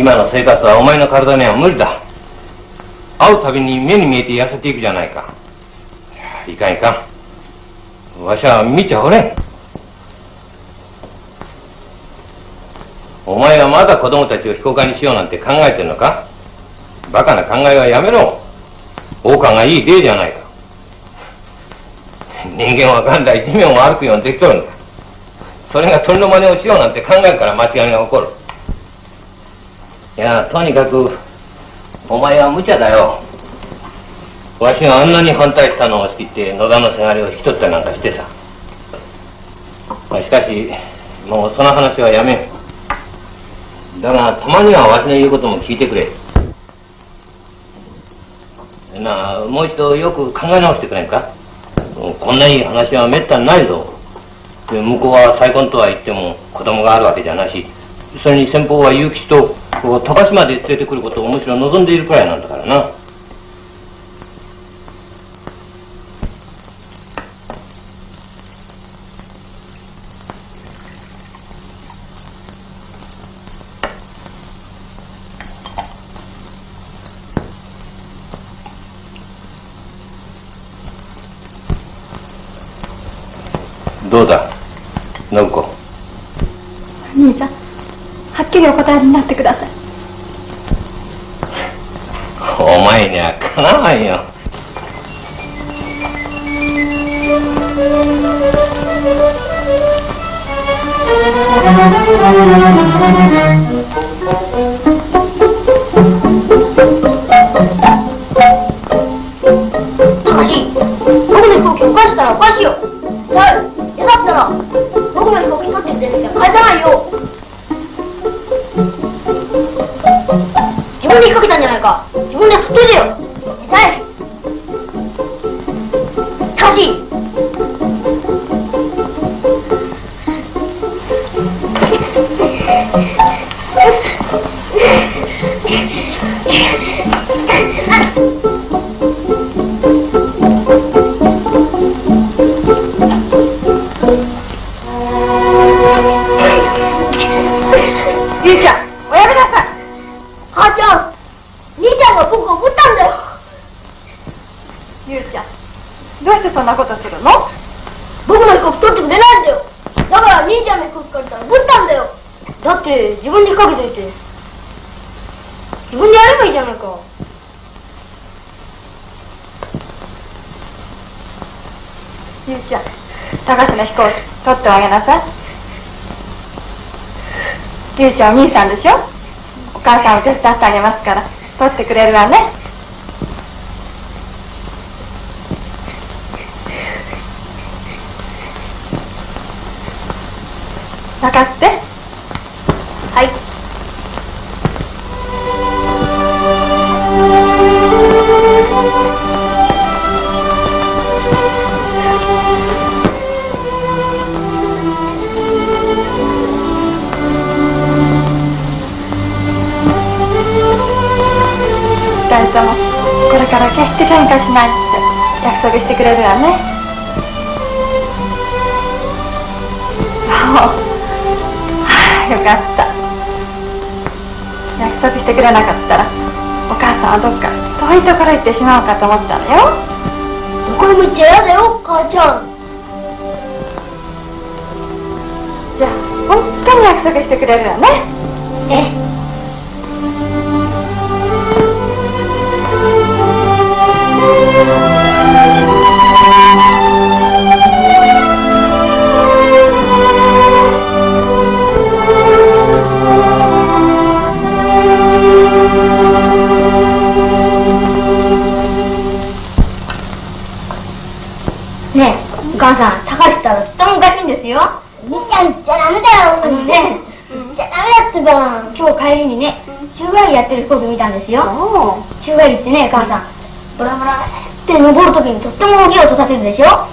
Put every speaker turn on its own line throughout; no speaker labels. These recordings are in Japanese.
今の生活はお前の体には無理だ。会うたびに目に見えて痩せていくじゃないか。いかんいかん。わしは見ちゃおれん。お前はまだ子供たちを非公開にしようなんて考えてるのか？バカな考えはやめろ。王冠がいい例じゃないか。人間は元来地面を歩くようにできとるんだ。それが鳥の真似をしようなんて考えるから間違いが起こる。いや、とにかく、お前は無茶だよ。わしがあんなに反対したのを知って野田のせがれを引き取ったなんかしてさ。まあしかし、もうその話はやめよう。だが、たまにはわしの言うことも聞いてくれ。なあ、もう一度よく考え直してくれんかこんないい話はめったにないぞ。向こうは再婚とは言っても子供があるわけじゃなし、それに先方は結城と高島で連れてくることをむしろ望んでいるくらいなんだからな。どうだ信子。
兄さん、はっきりお答えになってください。
な
さい。ゆうちゃんお兄さんでしょ？お母さんを手伝ってあげますから。取ってくれるわね。分かって？してくれるわね。そうはあよかった。約束してくれなかったらお母さんはどっか遠いところ行ってしまうかと思ったのよ。どこにも行っちゃ嫌だよ母ちゃん。じゃあ本当に約束してくれるわね。ええ
ちゃダメだってば。
今日帰りにね、宙返りやってる飛行機見たんですよ。宙返りってね、母さん、ブラブラって登るときにとっても大きい音立てるでしょ。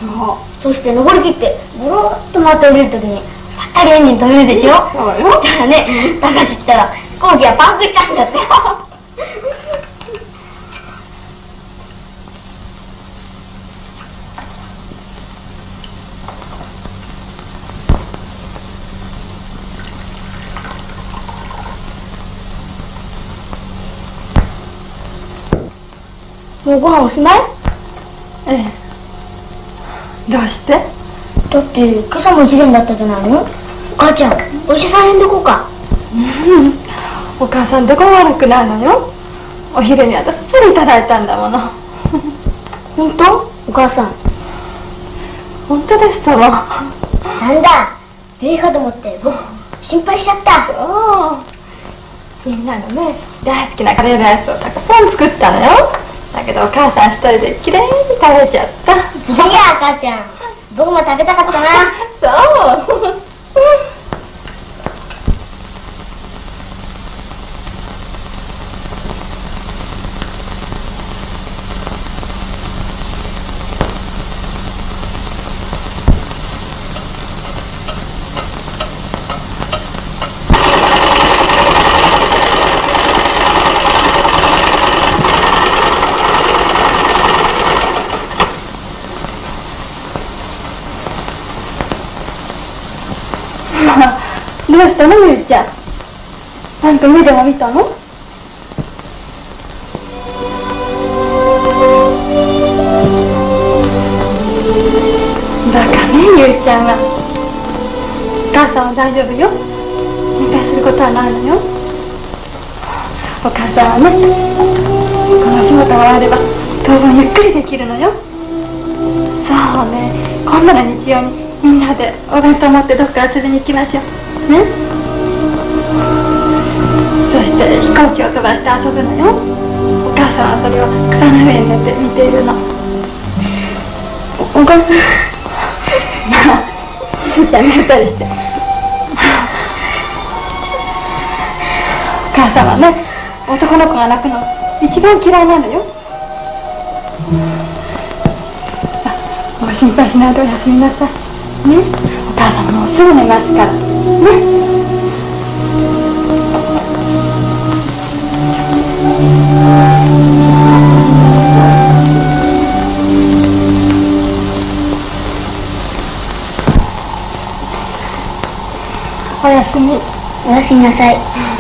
そして登りきって、ブローっと回って降りるときに、ぱったりエンジン止めるでしょ。だからね、高橋来たら、飛行機はパンクしたんだってよ。もうご飯おしまい？
ええ。どうして？
だって、今朝も一年だったじゃないの？お母ちゃん、お医者さん呼んでこうか。
お母さんどこも悪くないのよ？お昼にはたっぷりいただいたんだもの。
本当？お母さん。
本当ですとも。
なんだ、病気かと思って、僕、心配しちゃった。
そう。みんなのね大好きなカレーライスをたくさん作ったのよ。だけどお母さん一人できれいに食べちゃった。
それじゃあ母ちゃん、僕も食べたかったな。
そうゆうちゃんなんか目でも見たの？バカねゆうちゃんは母さんは大丈夫よ。心配することはないのよ。お母さんはねこの仕事が終われば当分ゆっくりできるのよ。そうね。今度の日曜にみんなでお弁当持ってどっか遊びに行きましょう。ね？そして飛行機を飛ばして遊ぶのよ。お母さんはそれを草の上に寝て見ているの。おお母さん。まあゆうちゃん寝たりしてお母さんはね男の子が泣くの一番嫌いなのよ。あご心配しないでおやすみなさい。ね。お母さんもうすぐ寝ますから。ね。おやすみ
おやすみなさ。い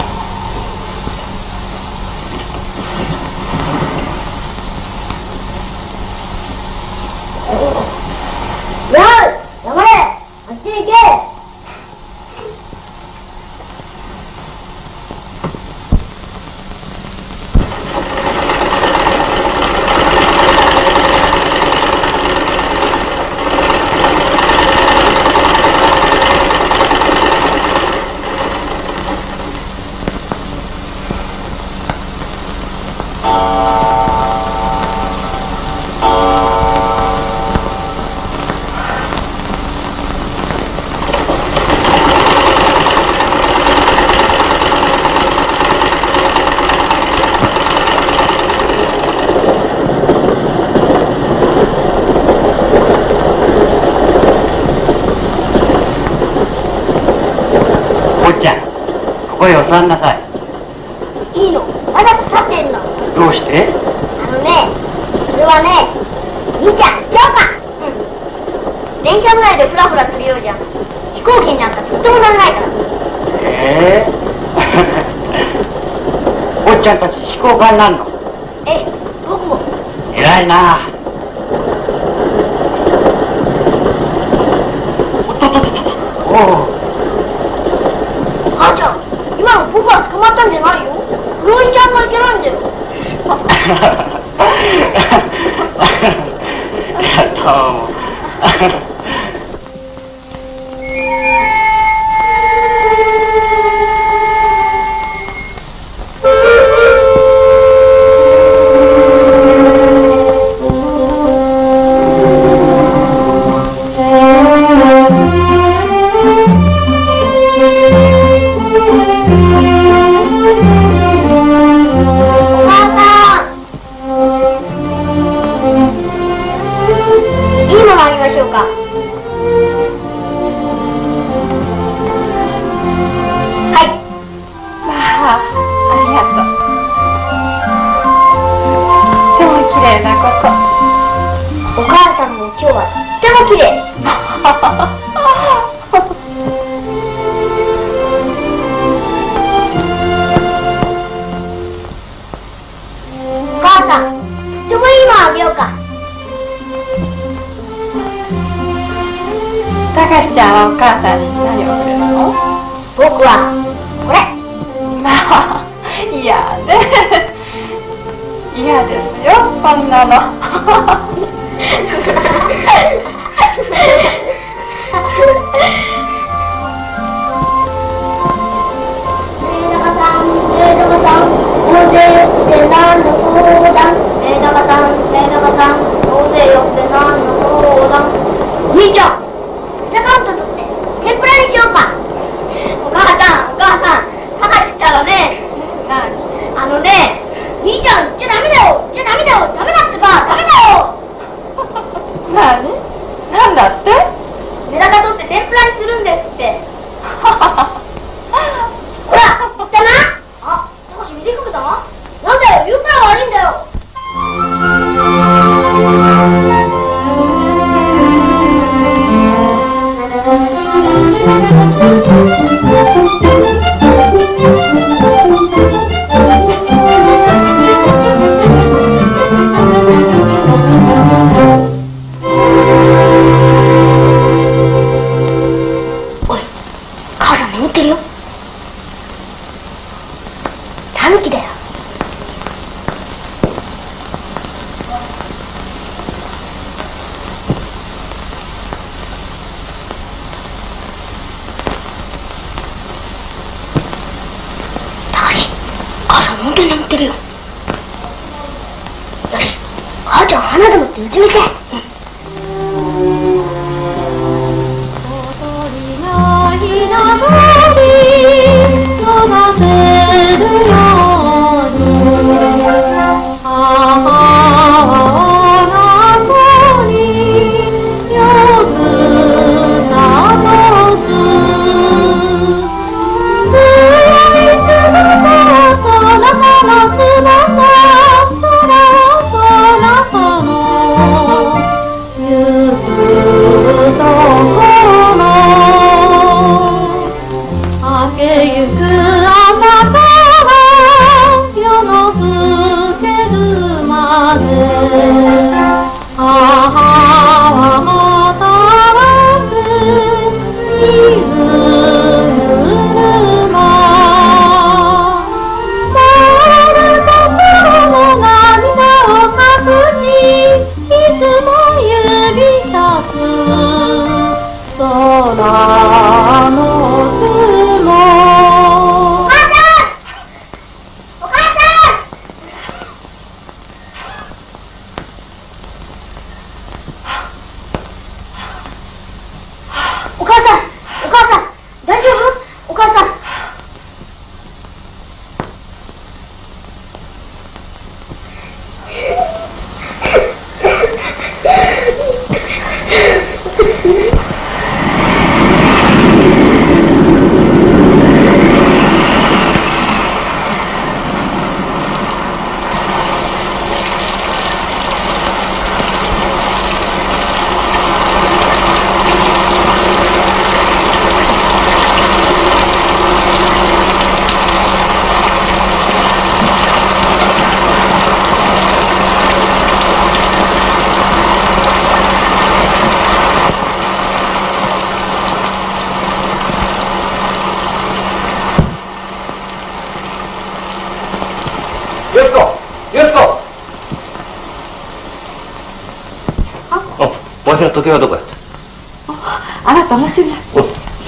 あ
なた
もし
な
い。お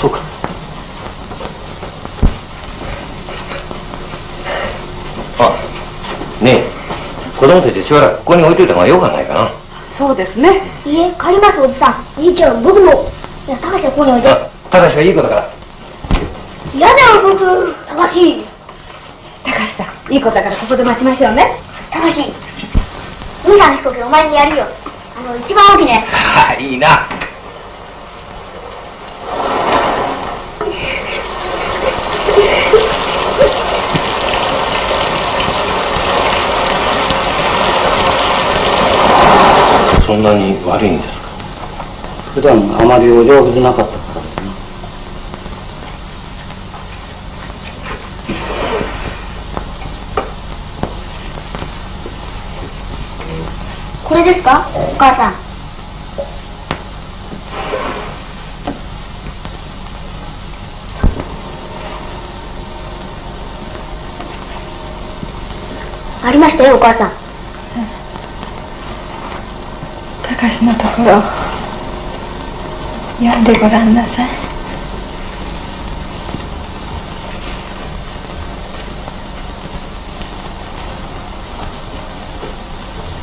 そ
うかあねえ子供たちしばらくここに置いといた方がよかないかな
そうですね。
いえ、帰ります、おじさん。兄ちゃん、僕も。いや、高橋はここに置いて。
あ高橋はいい子だから
嫌だよ、僕。高橋。
高橋さん、いい子だからここで待ちましょうね。
高橋。兄さんの飛行機お前にやるよ。あの、一番大きいね。
は あいいなそんなに悪いんですか？
普段あまりお上手でなかったからですね
これですか？お母さん。ありましたよお母さん。
ころ読んでごらんなさい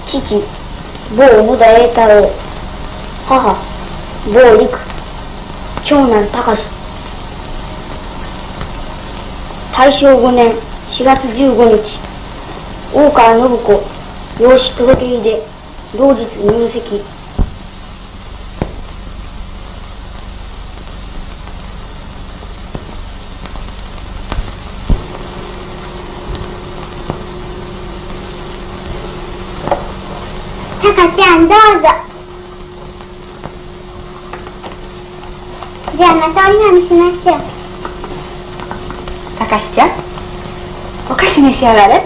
父、某野田栄太郎。母、某陸。長男高志。大正5年4月15日、大川信子、養子届け出で、同日入籍。
ゃんどうぞ。じゃあまたお祈りしましょう。
高志ちゃんお菓子召し上がれ。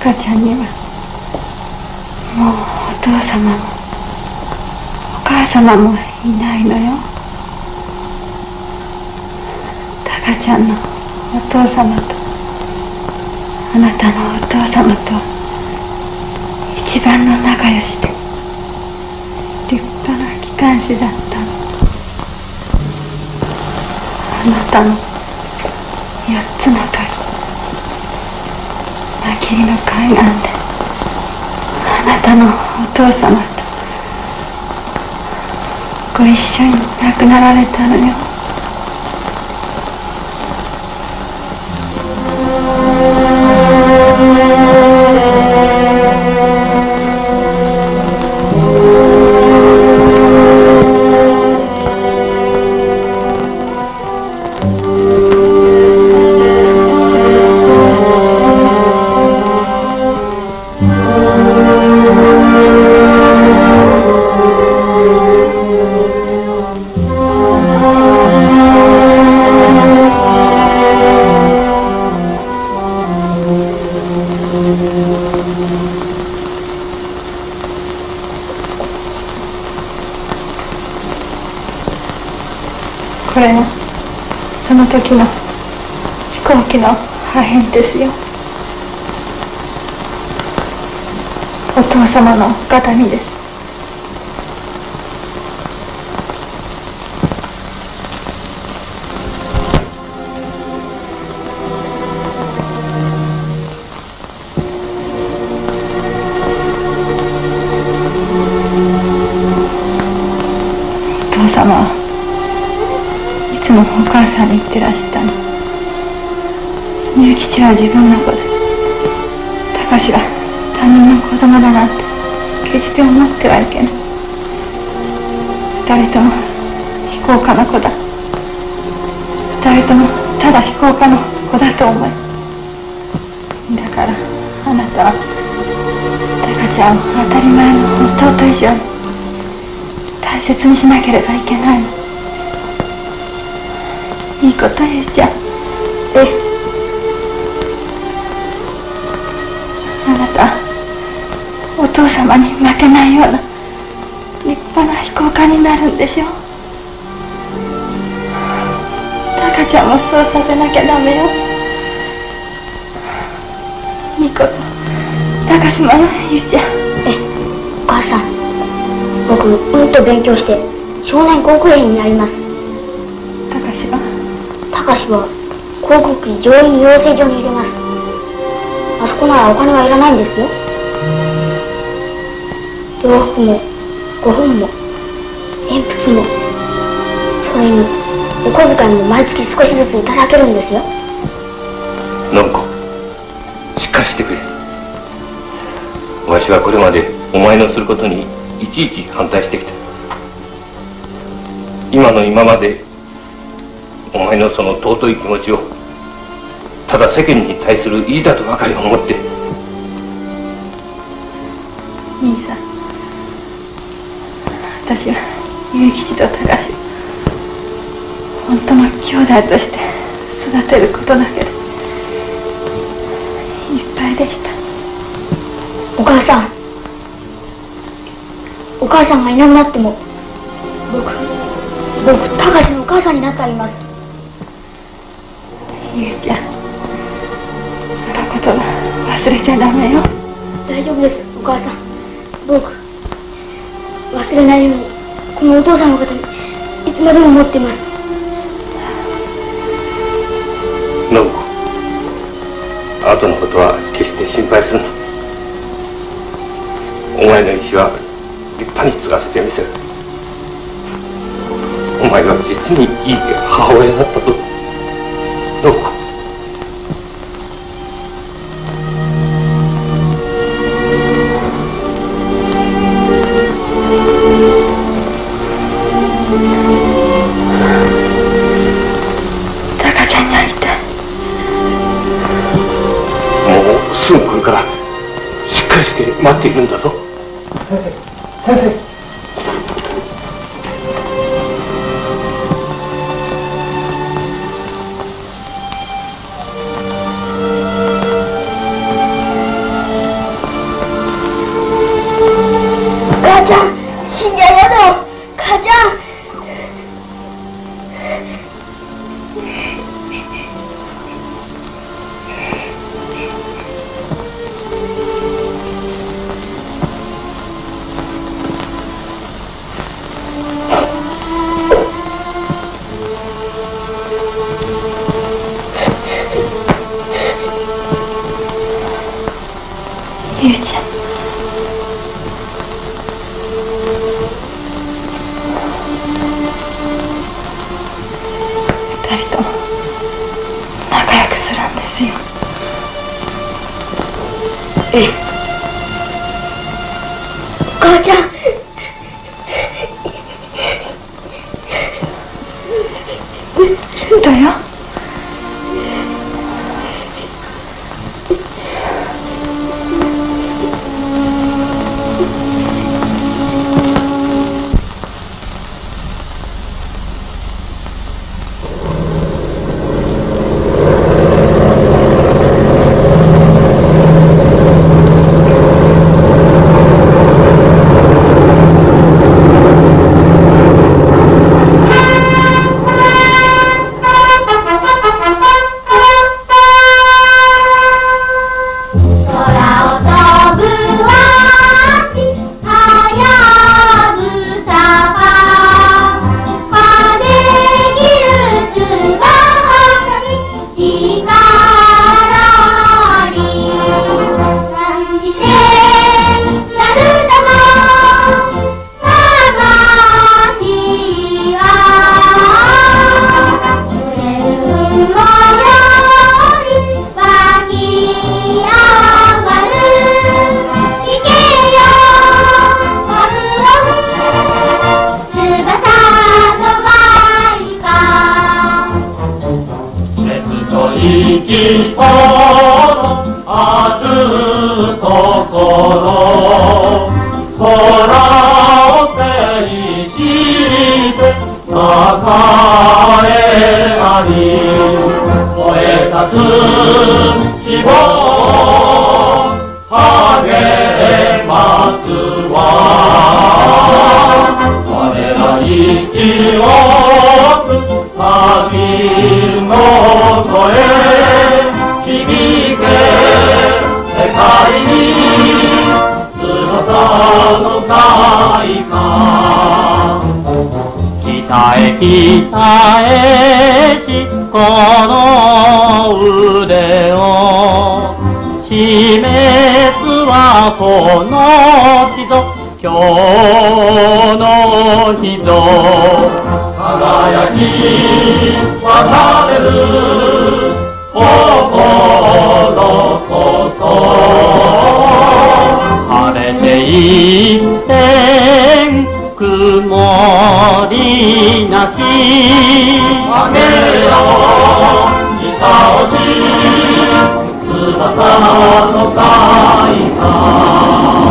高ちゃんにはもうお父様もお母様もいないのよ高ちゃんのお父様とあなたのお父様と一番の仲良しで立派な機関士だったの。あなたの4つの鍵なきりの海岸であなたのお父様とご一緒に亡くなられたのよ。変ですよ。お父様の形見です。自分の子で高志が他人の子供だなんて決して思ってはいけない。二人とも飛行家の子だ。二人ともただ飛行家の子だと思いだからあなたは高ちゃんを当たり前の弟以上に大切にしなければ。
うんと勉強して、少年航空員になります。
高島。
高志は航空機乗員養成所に入れます。あそこならお金はいらないんですよ。洋服もご本も鉛筆もそれにお小遣いも毎月少しずついただけるんですよ。
信子しっかりしてくれ。わしはこれまでお前のすることにいちいち反対してきた今の今までお前のその尊い気持ちをただ世間に対する意地だとばかり思って。
兄さん。私は勇吉と高志本当の兄弟として育てることだけでいっぱいでした。
お母さん。お母
さんがいなくなってもいます。
你们怎么做？この日ぞ今日の日ぞ。輝き渡れる心こそ。晴れて一点曇りなし。雨よ久し翼の
太
Oh.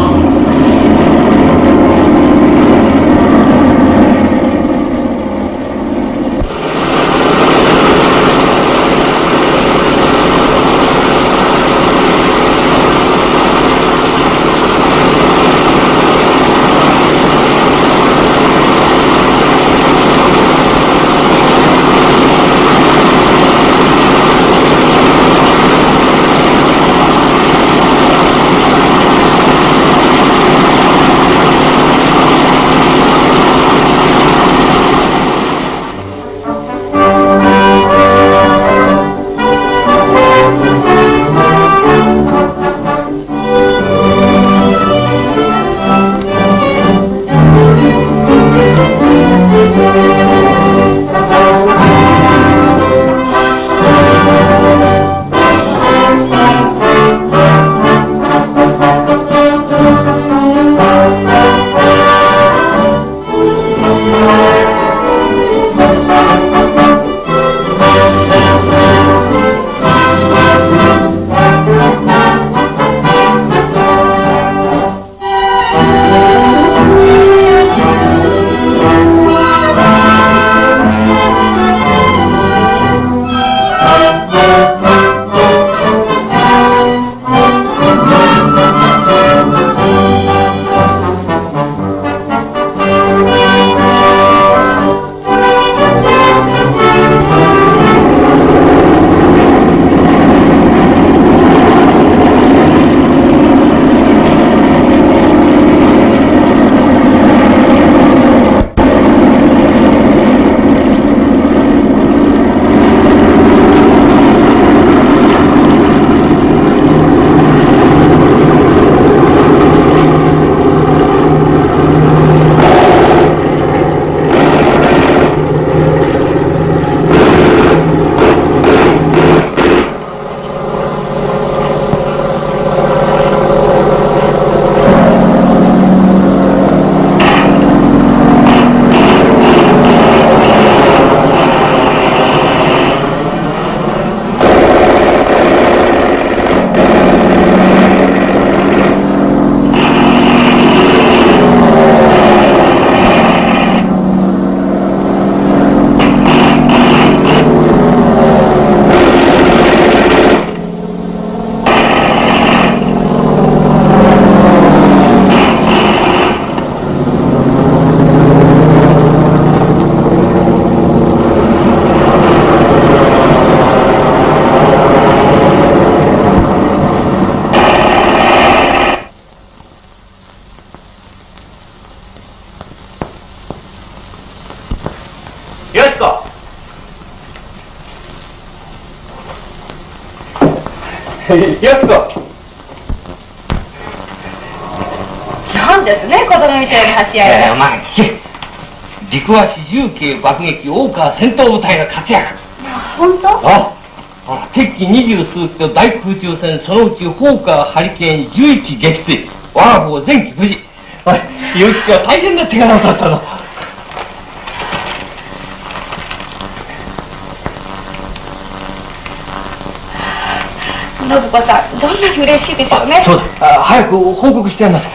んですね子供みたいに走り合いが
えー、まあ聞け陸足重慶爆撃大川戦闘部隊の活躍。
本当？
ああ敵機二十数機と大空中戦そのうち砲火ハリケーン11機撃墜。我が方全機無事。おい結城は大変な手柄を立ったの
信子さんどんなに嬉しいでしょうね
そうだあ早く報告してやんなさい。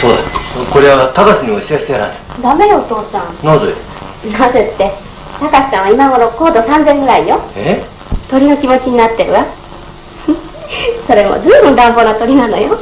そうだ。これは高須にも知らせてやらない。
ダメよお父さん。
なぜ？
なぜって高橋さんは今頃高度3000ぐらいよ。
え？
鳥の気持ちになってるわ。それもずいぶん乱暴な鳥なのよ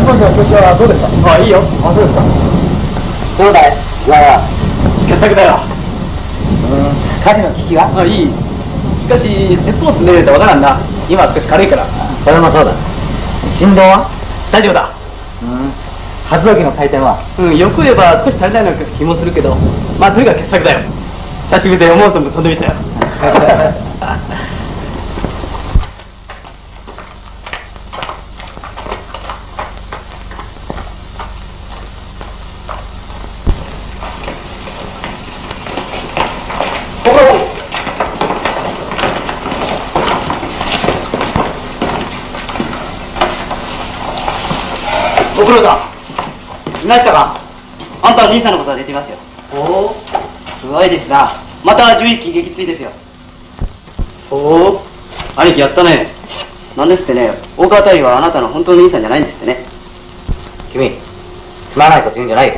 夏の日はどうですか
あいいよ。
あ、そうですか。どうだい具合は。
傑作だよ。
うん。火事の危機は？
あいい。しかし鉄砲積んでるとわからんな。今は少し軽いから。
それもそうだ。振動は？
大丈夫だ。
うん。発動機の回転は？
うんよく言えば少し足りないような気もするけど。まあとにかく傑作だよ。久しぶりで思うとも飛んでみたよ ご苦労さんいましたかあんたは兄さんのことは出てますよおおすごいですなまた11機撃墜ですよ。おお。兄貴やったね。なんですってね。大川大尉はあなたの本当の兄さんじゃないんですってね。
君、つまらないこと言うんじゃないよ。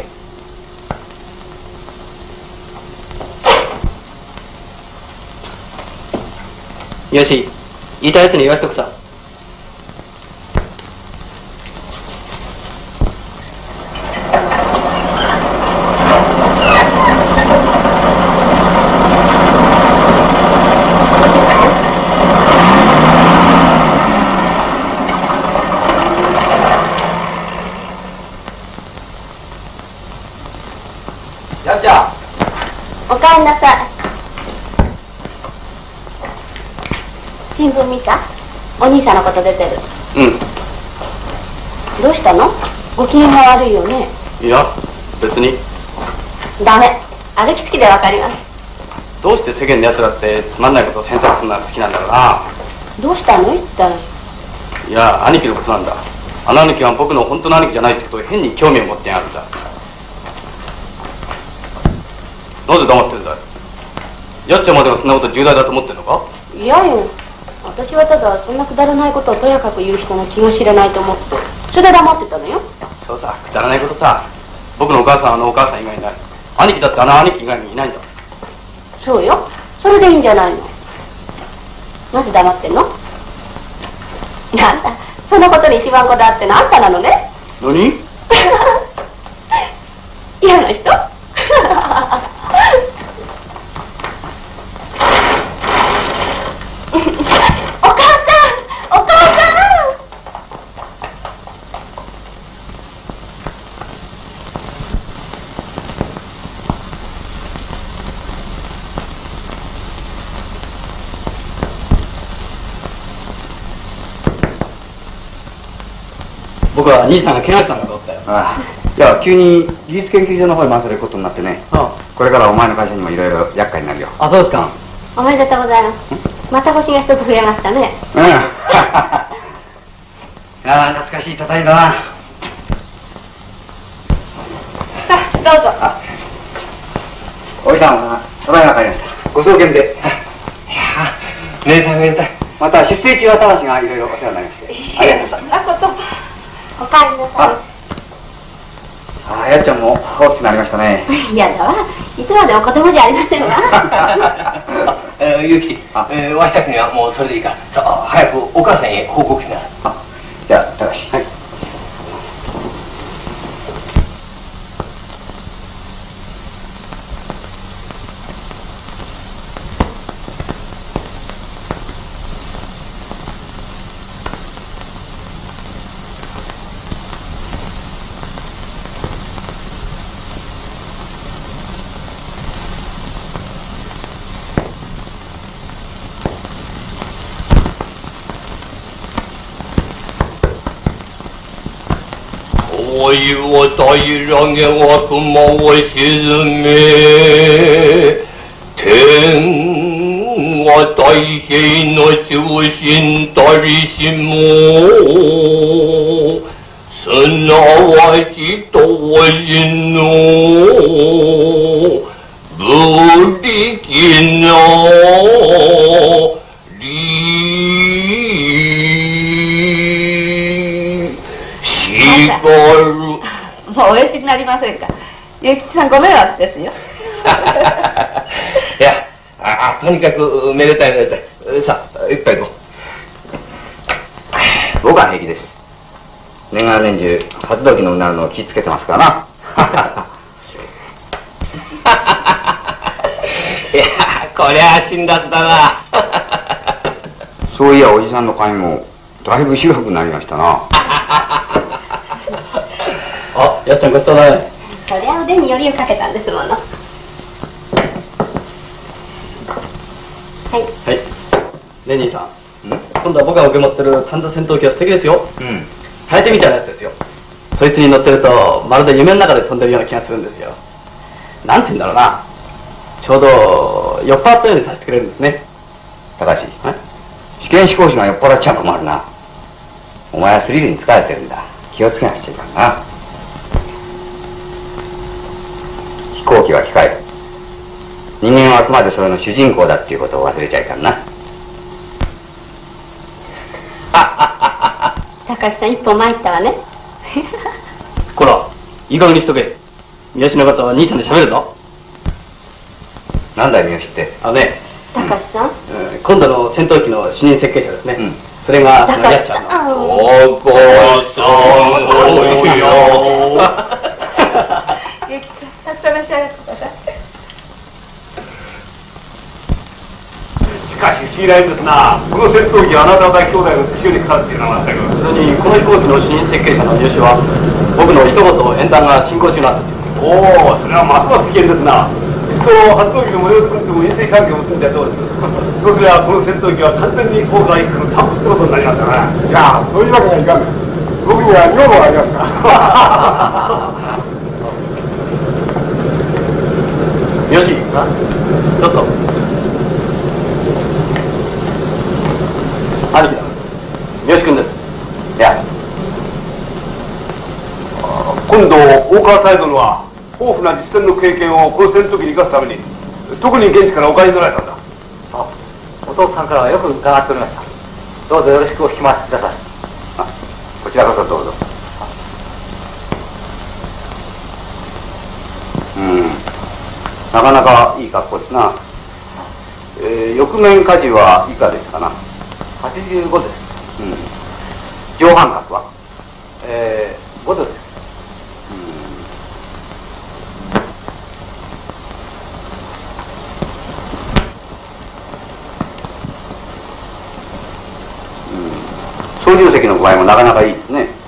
よし言いたいやつに言わしとくさ
おかえりなさい。新聞見た？お兄さんのこと出てる。
うん。
どうしたの？ご機嫌が悪いよね。
いや別に。
ダメ。歩きつきでわかります。
どうして世間の奴らってつまんないことを詮索するのが好きなんだろうな。
どうしたの？一体。
いや兄貴のことなんだ。あの兄貴は僕の本当の兄貴じゃないってことを変に興味を持ってやるんだなぜ黙ってんだよやっちゃんまでがそんなこと重大だと思ってんのか？
いやよ。私はただそんなくだらないことをとやかく言う人の気も知れないと思って。それで黙ってたのよ。
そうさくだらないことさ。僕のお母さんはあのお母さん以外いない。兄貴だってあの兄貴以外にいないんだ。
そうよ。それでいいんじゃないの。なぜ黙ってんの？なんだそのことに一番こだわっての？あんたなのね。
何
嫌な人お母さんお母さん
僕は兄さんが怪我したんだと思ったよ
ああ。いや、急に技術研究所の方に回されることになってね。
あ
これからお前の会社にもいろいろ厄介になるよ。
あそうですか
おめでとうございますまた星が一つ増えましたね
うん。いや懐かしい叩いだな。
さあどうぞ
あ、おじさんは、ただいま帰りました。ご送検で。いやめでたいめでたい。また出征中は正がいろいろお世話になりまして。ありがとうございます。
おかえりなさい
ああ、やっちゃんも大きくなりましたね。
嫌だわいつまでも子供じゃありませんわ
えー、ゆき
あ
えー、わしたちにはもうそれでいいからさあ早くお母さんへ報告しな
あ、じゃあ、高橋。はい。
お湯を平らげは雲を沈め天は太平の中心たりしもすなわち当時の武力の
おやしになりませんかゆきさんご迷惑ですよ
いやああとにかくめでたいめでたいさあ一杯行こ
僕は平気です。年がら年中、発動機のうなるのを気ぃつけてますからな。
いやこりゃあ辛辣だな。
そういや、おじさんの髪も、だいぶ白くなりましたな。
あ、やっちゃんごちそうだね。
そりゃ腕によりをかけたんですもの。はい。
はい。ね兄さん。今度は僕が受け持ってる単座戦闘機は素敵ですよ。
うん。
ハエテみたいなやつですよ。そいつに乗ってると、まるで夢の中で飛んでるような気がするんですよ。なんて言うんだろうな。ちょうど、酔っ払ったようにさせてくれるんですね。
高橋、
え
試験飛行士が酔っ払っちゃ困るな。お前はスリルに疲れてるんだ。気をつけなくちゃいかんな。飛行機は機械。人間はあくまでそれの主人公だっていうことを忘れちゃいかんな。
高橋さん一歩参ったわね。
こら、いい加減にしとけ。三好の方は兄さんで喋るぞ。
なんだよ、三好って。
あのね、
高橋さん？
うん今度の戦闘機の主任設計者ですね。
うん
それが、そのやっちゃんの。
さん。
おこさんおいよ。
ゆ きさん、たくさん召し上がってください。
しかし不思議な縁ですなこの戦闘機はあなた方兄弟の手中にかかっているのは全く
それに、この飛行機の主任設計者の入手は、僕の一言演談が進行中なんですよ。
おおそれはますます危険ですないっそ発動機の模様を作っても衛星関係を結んではどうですそうすればこの戦闘機は完全に航海一家の産物ってことになりますからないやそういうわけにはいかん僕には女房がありますから
よし、ちょっと。兄貴だ。三好君です。
いや、
今度大川泰殿は豊富な実戦の経験をこの戦闘機に生かすために特に現地からお借りになられたんだ
あお父さんからはよく伺っておりました。どうぞよろしくお聞き回しください。あこちらこそどうぞ。うん。なかなかいい格好ですな。えー、翼面荷重はいかがですかな。
85です。
うん。上半角は？
えー、5度です。
操縦席の具合もなかなかいいですね。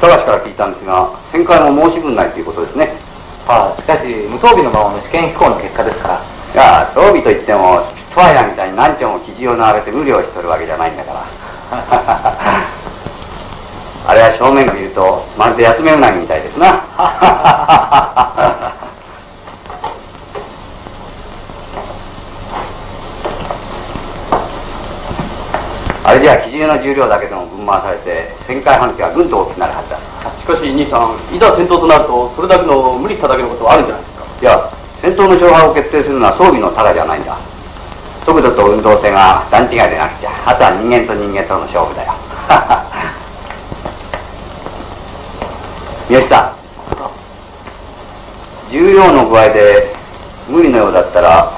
高橋から聞いたんですが、旋回も申し分ないということですね。
ああ、しかし、無装備のままの試験飛行の結果ですから。
いや、装備といっても、スピットファイヤーみたいに何丁も生地を並べて無理をしとるわけじゃないんだから。あれは正面を見ると、まるで休めうなぎみたいですな。あれじゃ重の重量だけでも分回されて、旋回半径はぐんと大きくなるはずだ。
しかし、兄さん、いざ戦闘となると、それだけの無理しただけのことはあるんじゃないですか。
いや、戦闘の勝敗を決定するのは装備の高じゃないんだ。速度と運動性が段違いでなくちゃ、あとは人間と人間との勝負だよ。三好さん、重量の具合で無理のようだったら、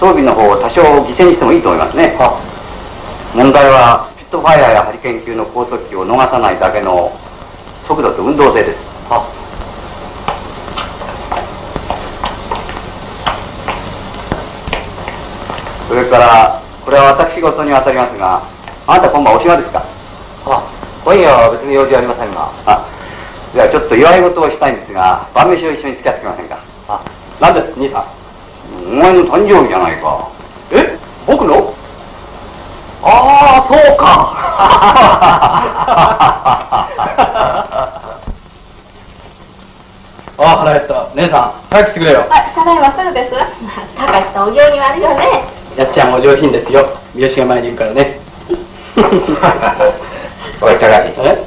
装備の方を多少犠牲にしてもいいと思いますね。問題は、トファイヤーやハリケーン級の高速機を逃さないだけの速度と運動性です。それから、これは私事に当たりますが、あなた今晩お暇ですか？
あ、今夜は別に用事ありませんが。
あ、じゃあちょっと祝い事をしたいんですが、晩飯を一緒に付き合ってきませんか？
あ、なんです、兄さん。
お前の誕生日じゃないか。
え？僕の？ああ、そうか。あ あ、腹減った。姉さん、早くしてくれよ。
あ、ただいますぐです。
高橋さんお行儀悪いよね。
やっちゃんお上品ですよ。三好が前にいるからね。
おい、高橋。
え？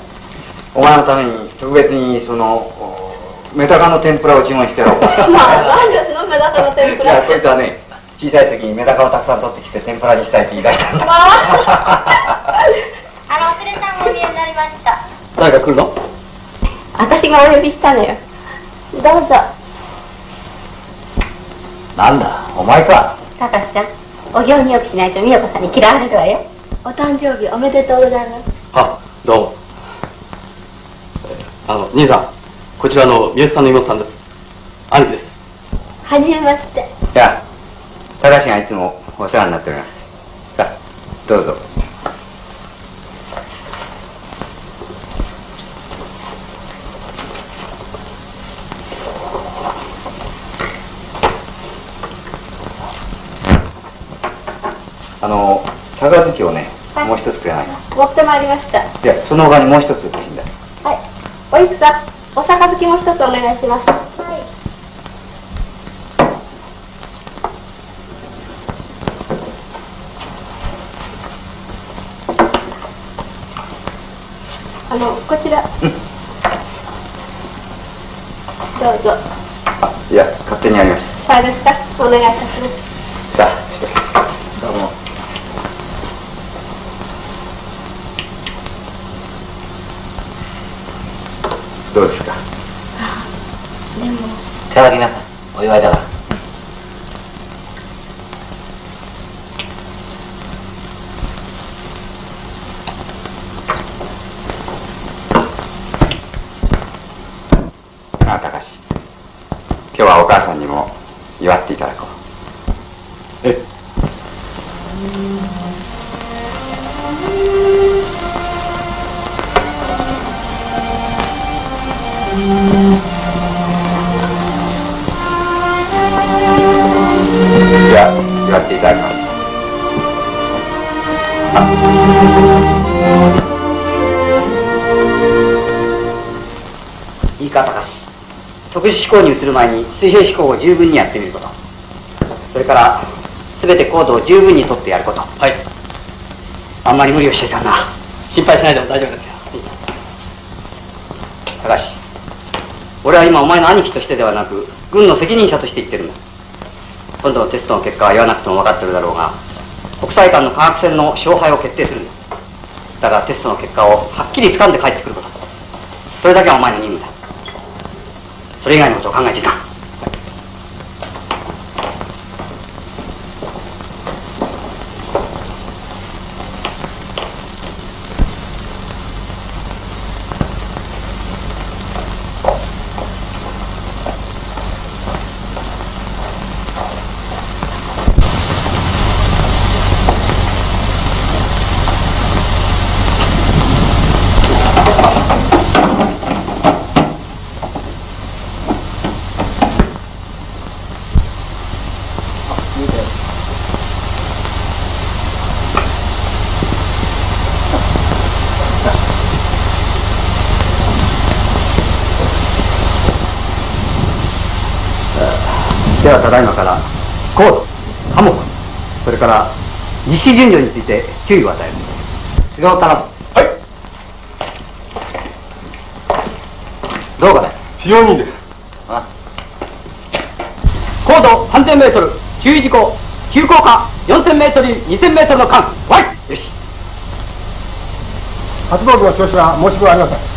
お前のために特別に、その、おメダカの天ぷらを注文してやろうか。
まあ、なんですの、メダカの天ぷら？
いや、こいつはね、小さい時にメダカをたくさん取ってきて天ぷらにしたいって言い出したんだ。
あの、お連れさんがお見えになりました。
誰か来るの？
私がお呼びしたのよ。どうぞ。
なんだ、お前か。
高橋さん、お行儀よくしないと美代子さんに嫌われるわよ。お誕生日おめでとうございます。
あどうもあの兄さんこちらの宮内さんの妹さんです兄貴です
はじめまして
いや高橋がいつもお世話になっております。さあどうぞ。あの茶葉月をね、
はい。
もう一つくれないか。
持ってまいりました。
いやその他にもう一つ欲しいんだ。
はい。おいしさお杯も一つお願いしますはいあのこちら、どうぞ。
あいや勝手にやりまし
そうですか？お願いいたします
思考に移る前に水平思考を十分にやってみること。それから全てコードを十分に取ってやること。はい。あんまり無理をしちゃいかんな。心配しないでも大丈夫ですよ。高橋俺は今お前の兄貴としてではなく軍の責任者として言ってるんだ。今度のテストの結果は言わなくても分かってるだろうが国際間の科学戦の勝敗を決定するんだ。だからテストの結果をはっきり掴んで帰ってくること。それだけはお前の任務。だそれ以外のことを考えちゃいかではただいまからコード科目それから実施順序について注意を与える菅尾頼む
はい。
どうかね。
非常にいいです。
あ。高度3000メートル注意事項急降下4000メートル2000メートルの間はいよし。
発動機の調子は申し分ありません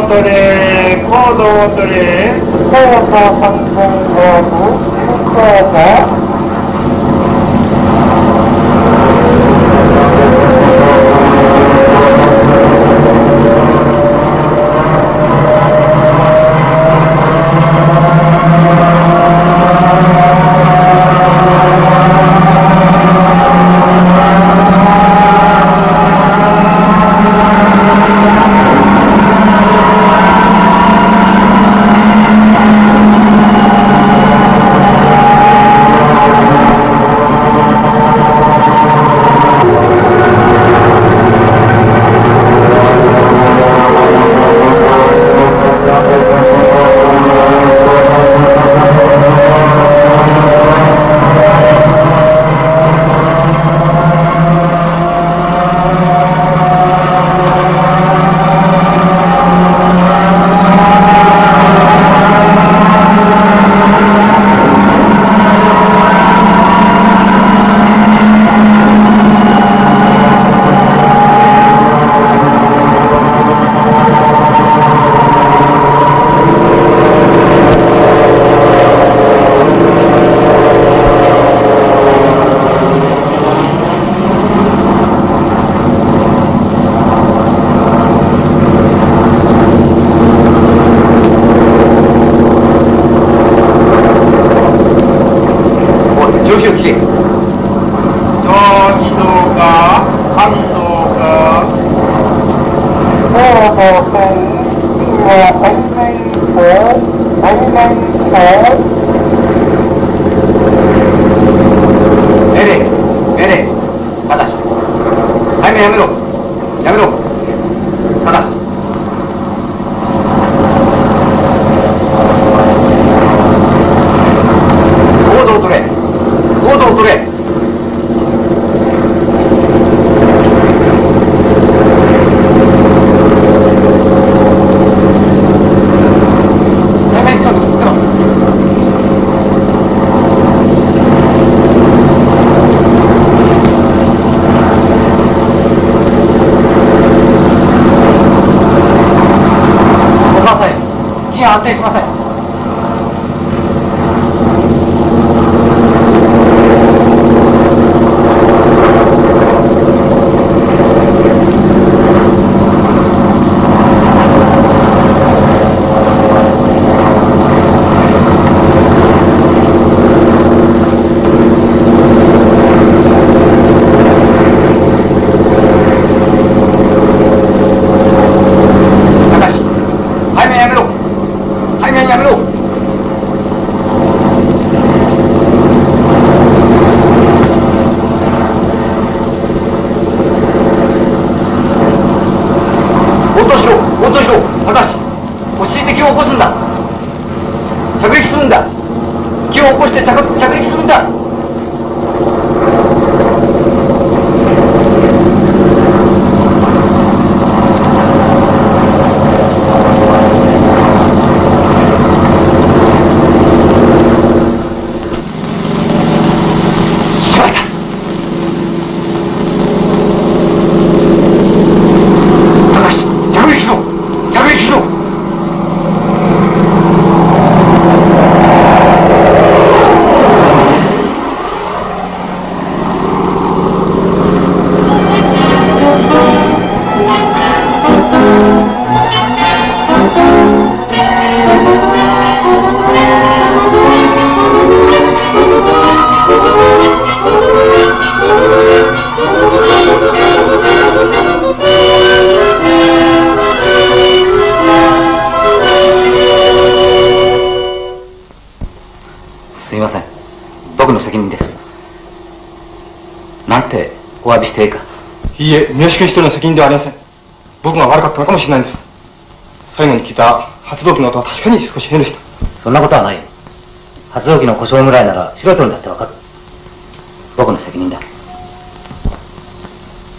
것들의 거도들이
코어서 상승거부, 코어서 る
んだ。気を起こして着着陸するんだ。いい
え、三好君一人の責任ではありません。僕が悪かったのかもしれないんです。最後に聞いた発動機の音は確かに少し変でした。
そんなことはない。よ発動機の故障ぐらいなら素人にだってわかる。僕の責任だ。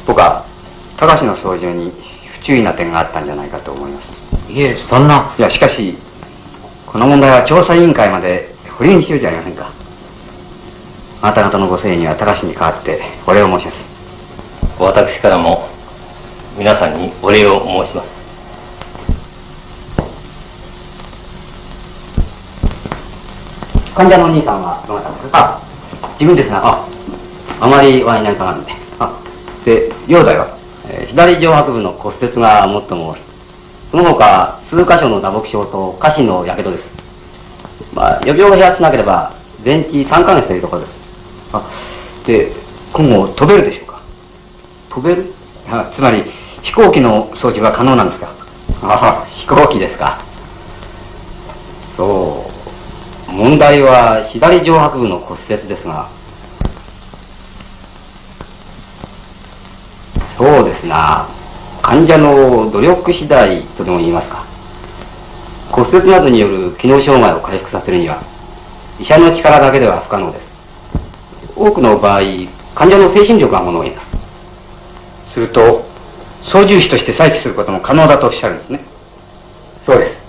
僕は高橋の操縦に不注意な点があったんじゃないかと思います。
いえそんな。い
やしかしこの問題は調査委員会まで保留にしようじゃありませんか。あなた方のご誠意には高橋に代わってお礼を申します
私からも皆さんにお礼を申します。
患者のお兄さんはどなたですか？あ自分ですがああまりお会いになりたがるんで。あで容体は、えー左上顎部の骨折が最も多い。その他数箇所の打撲傷と下肢の火傷です。まあ予病が飛発しなければ全治3ヶ月というところです。あで今後飛べるでしょうか？飛べる？あつまり飛行機の操縦は可能なんですか？ああ飛行機ですか。そう。問題は左上白部の骨折ですが。そうですな。患者の努力次第とでも言いますか。骨折などによる機能障害を回復させるには医者の力だけでは不可能です。多くの場合患者の精神力がものを言います。すると操縦士として再起することも可能だとおっしゃるんですね。そうです。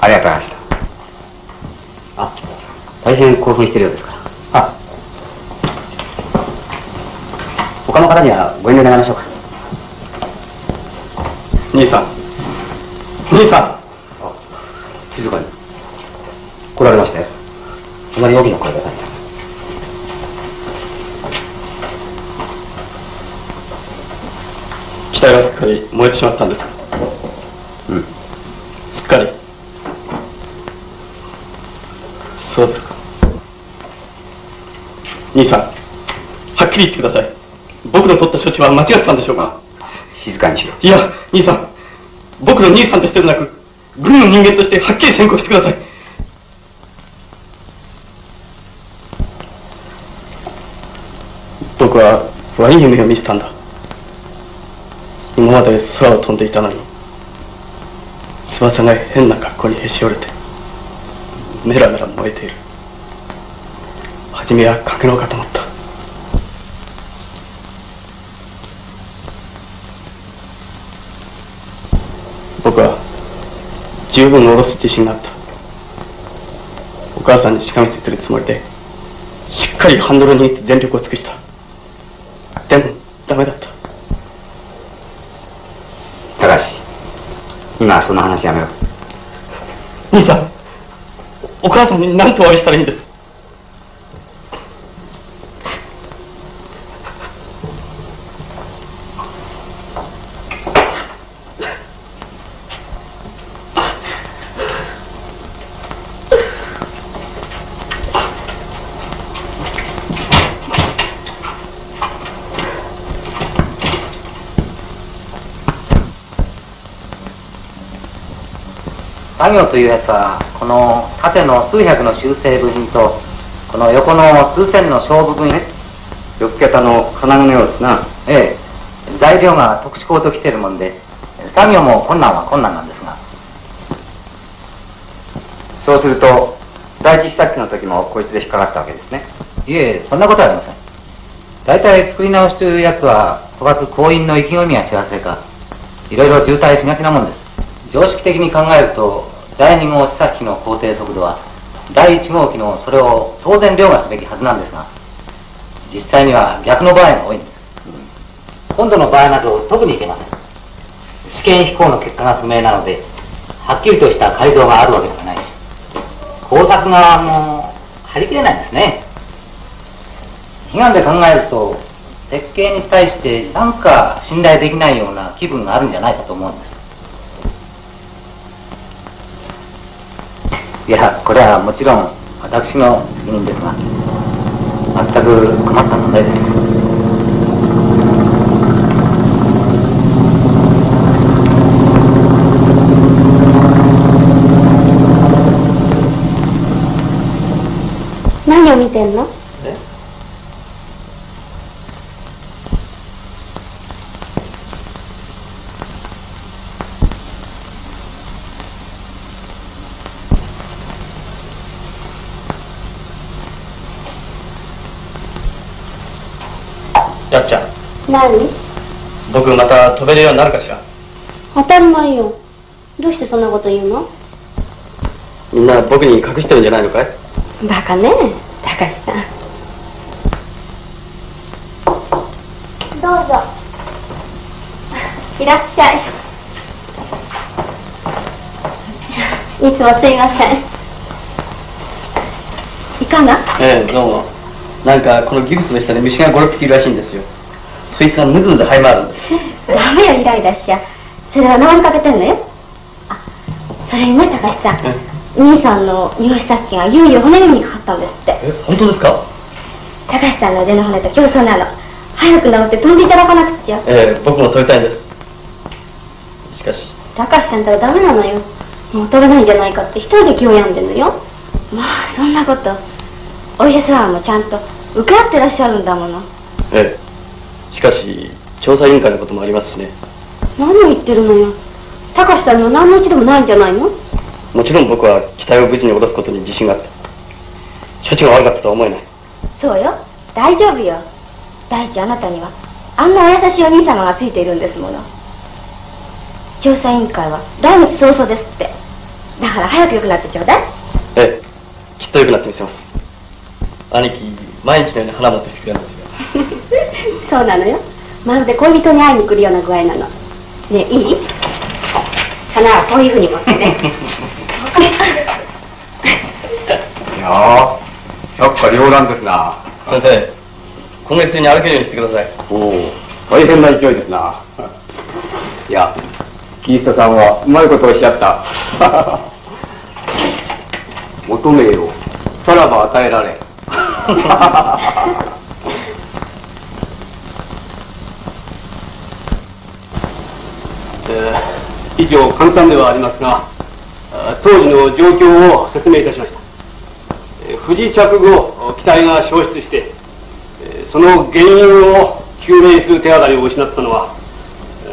ありがとうございました。あ大変興奮してるようですから。あ他の方にはご遠慮願いましょうか。
兄さん。兄さ
静かに。来られましたよ。あまり大きな声出さない
機体はすっか？り燃えてしまったんですか
うん
すっかり。そうですか。兄さん、はっきり言ってください。僕の取った処置は間違ってたんでしょうか？
静かにしろ
いや、兄さん、僕の兄さんとしてでなく、軍の人間としてはっきり宣告してください。僕は悪い夢を見せたんだ。今まで空を飛んでいたのに、翼が変な格好にへし折れて、メラメラ燃えている。初めは影のかと思った。僕は十分下ろす自信があったお母さんにしがみついてるつもりでしっかりハンドル握って全力を尽くしたでもダメだった
高橋今その話やめろ
兄さんお母さんに何とお会いしたらいいんです？
作業というやつは、この縦の数百の修正部品と、この横の数千の勝負部品ね。
6桁の金具のようですな。
ええ。材料が特殊鋼と来てるもんで、作業も困難は困難なんですが。
そうすると、第一試作機の時もこいつで引っかかったわけですね。
いえ、そんなことはありません。大体作り直しというやつは、とかく行員の意気込みや違せか、いろいろ渋滞しがちなもんです。常識的に考えると、第2号試作機の工程速度は、第1号機のそれを当然凌駕すべきはずなんですが、実際には逆の場合が多いんです。今度の場合など特にいけません。試験飛行の結果が不明なので、はっきりとした改造があるわけではないし、工作側も張り切れないんですね。悲願で考えると、設計に対してなんか信頼できないような気分があるんじゃないかと思うんです。いや、これはもちろん私の責任ですが、全く困った問題です。
何を見てんの？
やっちゃん
何？
僕また飛べるようになるかしら。
当たり前よ。どうしてそんなこと言うの？
みんな僕に隠してるんじゃないのかい？
バカね。高橋さん。どうぞ。いらっしゃい。いつもすいません。いかが？
ええどうもなんかこのギブスの下に虫が56匹いるらしいんですよ。そいつがムズムズ這い回るんです。
ダメよイライラしちゃそれは何にかけてんのよ。あそれにね高橋さん。兄さんの入試作機がいよいよ骨にかかったんですって。
え本当ですか？
高橋さんの腕の骨と競争なの。早く治って飛んでいただかなくちゃ。
ええ僕も飛びたいんです。しかし。
高橋さんとはダメなのよ。もう飛べないんじゃないかって一人で気を病んでんのよ。まあそんなことお医者様もちゃんと受かってらっしゃるんだもの。
ええ。しかし調査委員会のこともありますしね。
何を言ってるのよ。高橋さんの何のうちでもないんじゃないの？
もちろん僕は機体を無事に下ろすことに自信があった処置が悪かったとは思えない。
そうよ。大丈夫よ。第一あなたには。あんなお優しいお兄様がついているんですもの。調査委員会は来月早々ですって。だから早く良くなってちょうだい。
ええ。きっと良くなってみせます兄貴毎日のように花持ってきてくれるんですよ。
そうなのよ。まるで恋人に会いに来るような具合なの。ねいい？花はこういうふうに持ってね。
いやー百花繚乱ですな。
先生今月中に歩けるようにしてください。
おお大変な勢いですな。いやキリストさんはうまいことをおっしゃった。求めよさらば与えられえー、以上簡単ではありますが
当時の状況を説明いたしました。不時着後、機体が消失して、その原因を究明する手がかりを失ったのは、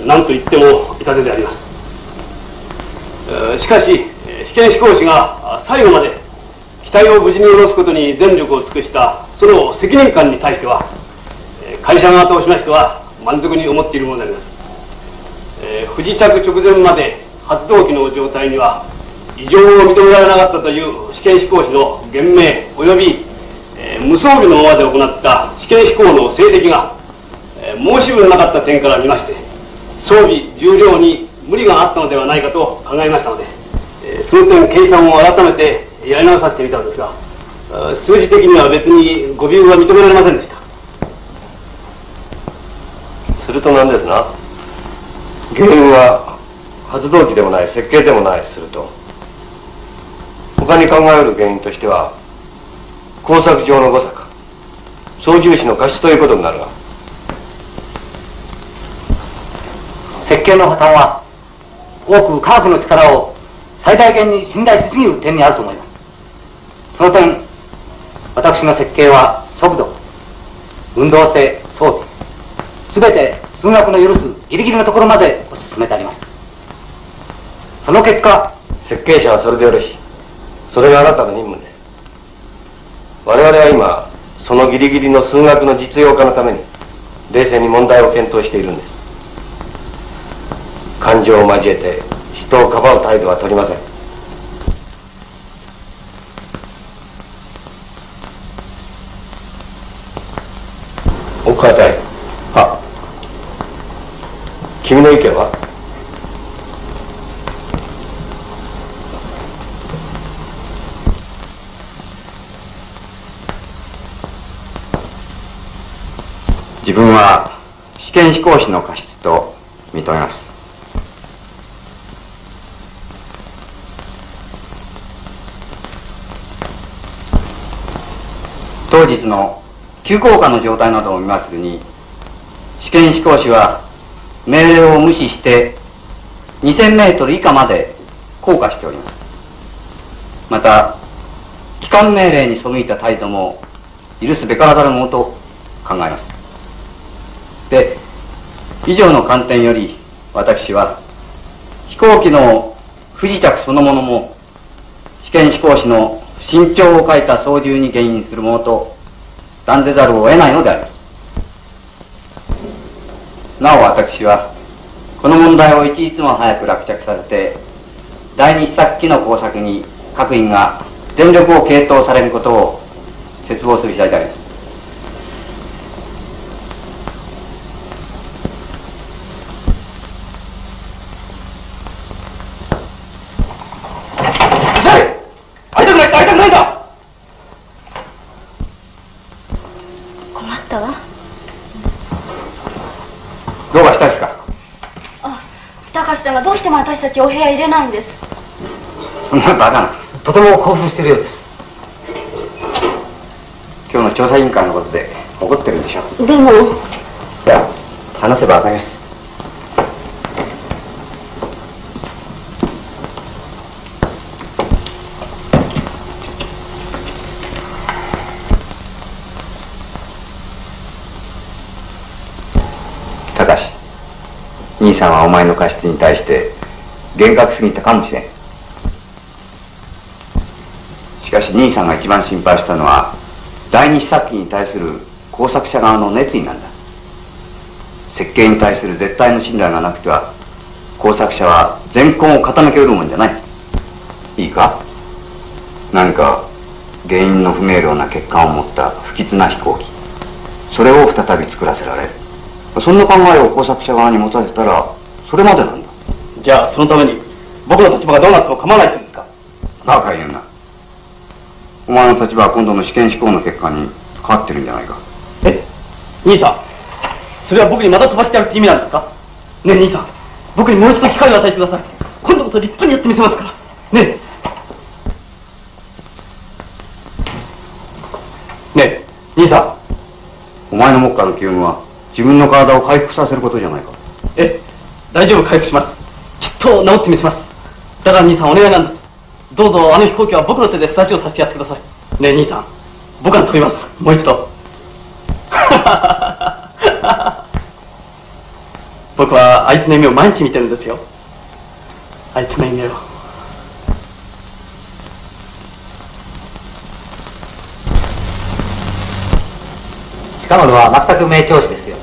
何と言っても痛手であります。しかし、被験飛行士が最後まで機体を無事に下ろすことに全力を尽くしたその責任感に対しては、会社側としましては満足に思っているものであります。え不時着直前まで発動機の状態には異常を認められなかったという試験飛行士の言明及び、えー、無装備のままで行った試験飛行の成績が、えー、申し分なかった点から見まして装備重量に無理があったのではないかと考えましたので、えー、その点計算を改めてやり直させてみたのですが数字的には別に誤謬は認められませんでした。
すると何ですな？原因は発動機でもない設計でもないすると。他に考える原因としては工作上の誤差か操縦士の過失ということになるが。
設計の破綻は多く科学の力を最大限に信頼しすぎる点にあると思いますその点私の設計は速度運動性装備すべて数学の許すギリギリのところまで推し進めてあります。その結果
設計者はそれでよろしい。それがあなたの任務です。我々は今そのギリギリの数学の実用化のために冷静に問題を検討しているんです。感情を交えて人をかばう態度は取りません。奥川隊は君の意見は？
自分は試験飛行士の過失と認めます。当日の急降下の状態などを見まするに、試験飛行士は命令を無視して2000メートル以下まで降下しております。また、機関命令に背いた態度も許すべからざるものと考えます。で、以上の観点より、私は、飛行機の不時着そのものも、試験飛行士の身長を書いた操縦に原因するものと断ぜざるを得ないのであります。なお私は、この問題を一日も早く落着されて、第二試作機の工作に各員が全力を傾倒されることを切望する次第であります。
しても私たちお部屋入れないんです
そんなバカな
とても興奮してるようです
今日の調査委員会のことで怒ってるんでしょ
でもい
や話せばわかります兄さんはお前の過失に対して厳格すぎたかもしれん。しかし兄さんが一番心配したのは第二試作機に対する工作者側の熱意なんだ。設計に対する絶対の信頼がなくては工作者は全根を傾けうるもんじゃない。いいか？何か原因の不明瞭な欠陥を持った不吉な飛行機。それを再び作らせられそんな考えを工作者側に持たせたらそれまでなんだ。
じゃあそのために僕の立場がどうなっても構わないって言うんですか？
バカ言うな。お前の立場は今度の試験飛行の結果に関わってるんじゃないか。
え？兄さん。それは僕にまた飛ばしてやるって意味なんですか？ねえ兄さん。僕にもう一度機会を与えてください。今度こそ立派にやってみせますから。ねえ。ねえ兄さん。
お前の目下の急務は自分の体を回復させることじゃないか。
ええ？大丈夫回復しますきっと治ってみせます。だから兄さんお願いなんです。
どうぞあの飛行機は僕の手でスタジオさせてやってください。ねえ兄さん僕は飛びます。もう一度。僕はあいつの夢を毎日見てるんですよ。あいつの夢を。
近頃は全く名調子ですよ。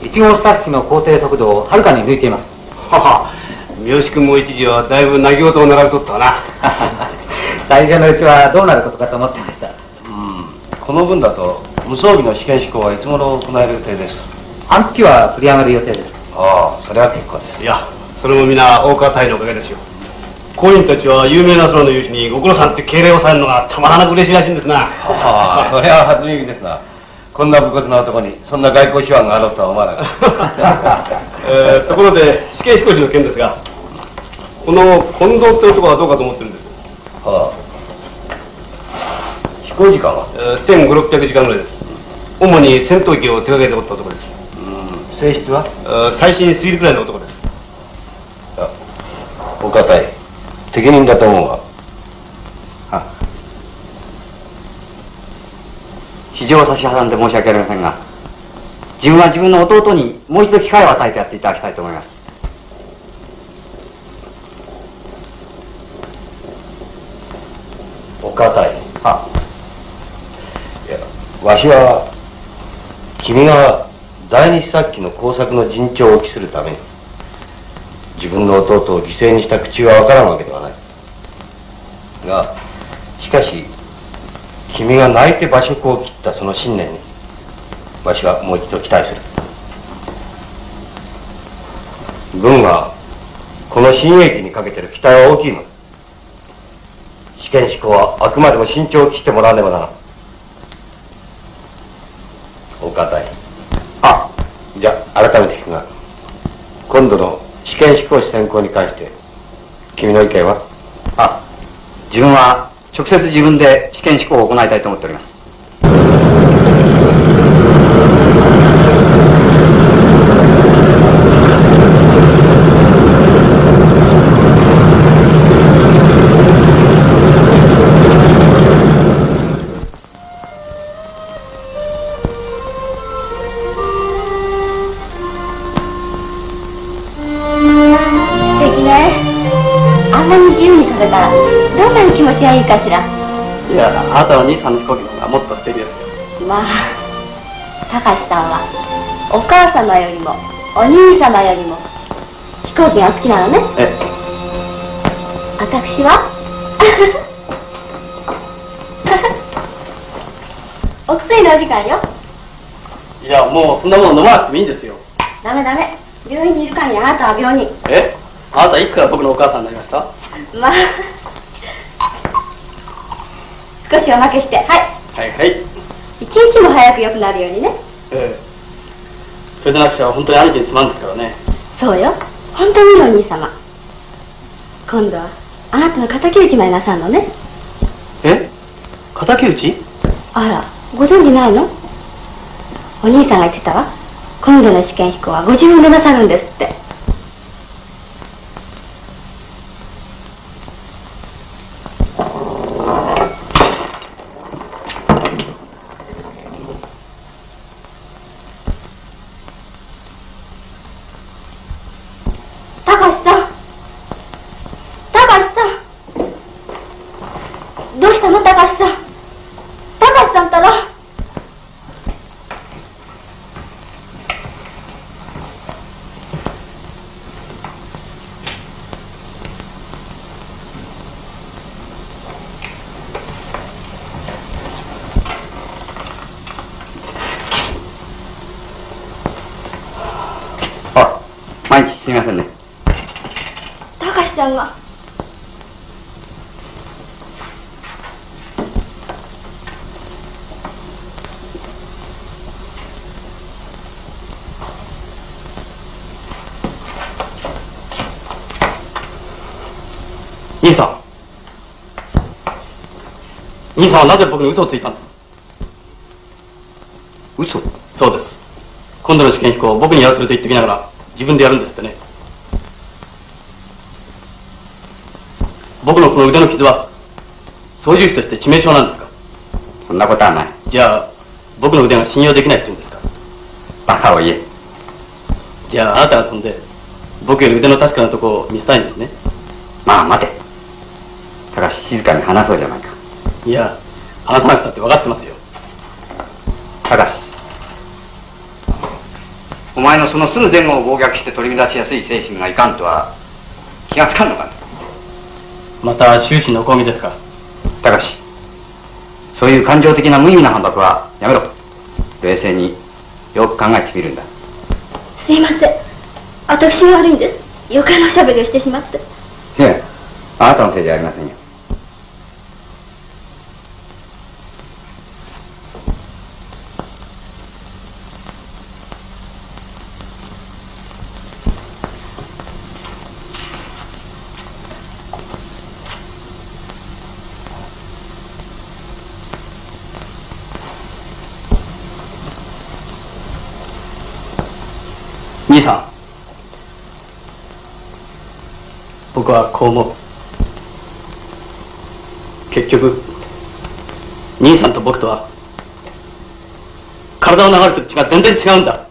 1号スタッフ機の工程速度をはるかに抜いています。
はは三好君も一時はだいぶ投げ事を習うとったわな。
最初のうちはどうなることかと思ってました。
この分だと無装備の試験飛行はいつ頃行える予定です？
半月は繰り上がる予定です。
ああそれは結構です。
いやそれも皆大川隊のおかげですよ。工員たちは有名な空の有志にご苦労さんって敬礼をされるのがたまらなく嬉しいらしいんですな。
ああそれは初耳ですなこんな武骨な男にそんな外交手腕があろうとは思わなかった。
えーところで試験飛行士の件ですがこの近藤って男はどうかと思ってるんです。
はあ。飛行時間は？
えー1500時間ぐらいです。主に戦闘機を手掛けておった男です。
性質は？
えー最新スイルくらいの男です。
お堅い。適任だと思うわ
非常を差し挟んで申し訳ありませんが自分は自分の弟にもう一度機会を与えてやっていただきたいと思います。
お堅いいやわしは君が第二試作機の工作の陣長を期するために自分の弟を犠牲にした口はわからんわけではない。がしかし君が泣いて馬食を切ったその信念にわしはもう一度期待する。軍はこの新鋭機にかけてる期待は大きいの。だ試験飛行はあくまでも慎重を期してもらわねばならん。お堅い。あじゃあ改めて聞くが今度の試験飛行士選考に関して君の意見は？
あ自分は直接自分で試験試行を行いたいと思っております。
どんなに気持ちがいいかしら？
いやあなたの兄さんの飛行機の方がもっと素敵ですよ。
まあ高橋さんはお母様よりもお兄様よりも飛行機がお好きなのね。
え
私は？お薬のお時間よ。
いやもうそんなもの飲まなくてもいいんですよ。
ダメダメ。病院にいる限りあなたは病人。
え？あなたいつから僕のお母さんになりました？
まあ少しおまけして。はい。
はいはい。
一日も早く良くなるようにね。
ええ。それでなくちゃ本当に兄貴にすまんですからね。
そうよ。本当にいいお兄様。今度はあなたの敵討ちまでなさんのね。
え？敵討ち？
あらご存じないの？お兄さんが言ってたわ。今度の試験飛行はご自分でなさるんですって高橋さん高橋さんどうしたの高橋さん高橋さんったら
あ毎日すみませんね
高橋さんが
兄さん兄さんはなぜ僕に嘘をついたんです？
嘘？
そうです。今度の試験飛行を僕にやらせると言ってきながら自分でやるんですってね。僕のこの腕の傷は操縦士として致命傷なんですか？
そんなことはない。
じゃあ僕の腕が信用できないって言うんですか？
バカを言え。
じゃああなたが飛んで僕より腕の確かなとこを見せたいんですね。
まあ待て。ただし静かに話そうじゃないか
いや話さなくたって分かってますよ。
ただしお前のそのすぐ前後を暴虐して取り乱しやすい精神がいかんとは気がつかんのかね。
また終始のこみですか。
ただしそういう感情的な無意味な反駁はやめろ。冷静によく考えてみるんだ。
すいません。私が悪いんです。余計なおしゃべりをしてしまって。
いえあなたのせいじゃありませんよ
はこう思う。結局兄さんと僕とは体を流れてる血が全然違うんだ。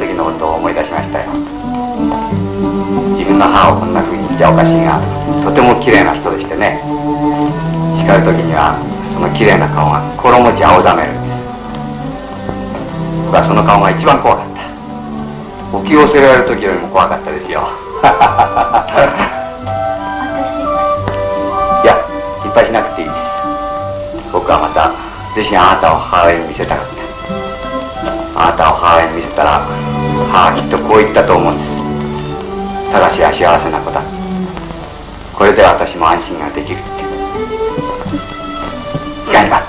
時のことを思い出しましたよ。自分の母をこんな風に言っちゃおかしいがとても綺麗な人でしてね。叱る時にはその綺麗な顔が心持ち青ざめるんです。僕はその顔が一番怖かった。お気を寄せられる時よりも怖かったですよ。いや心配しなくていいです。僕はまたぜひあなたを母親に見せたかった。あなたを母親に見せたら母はきっとこう言ったと思うんです。ただしは幸せな子だ。これで私も安心ができるっていかにか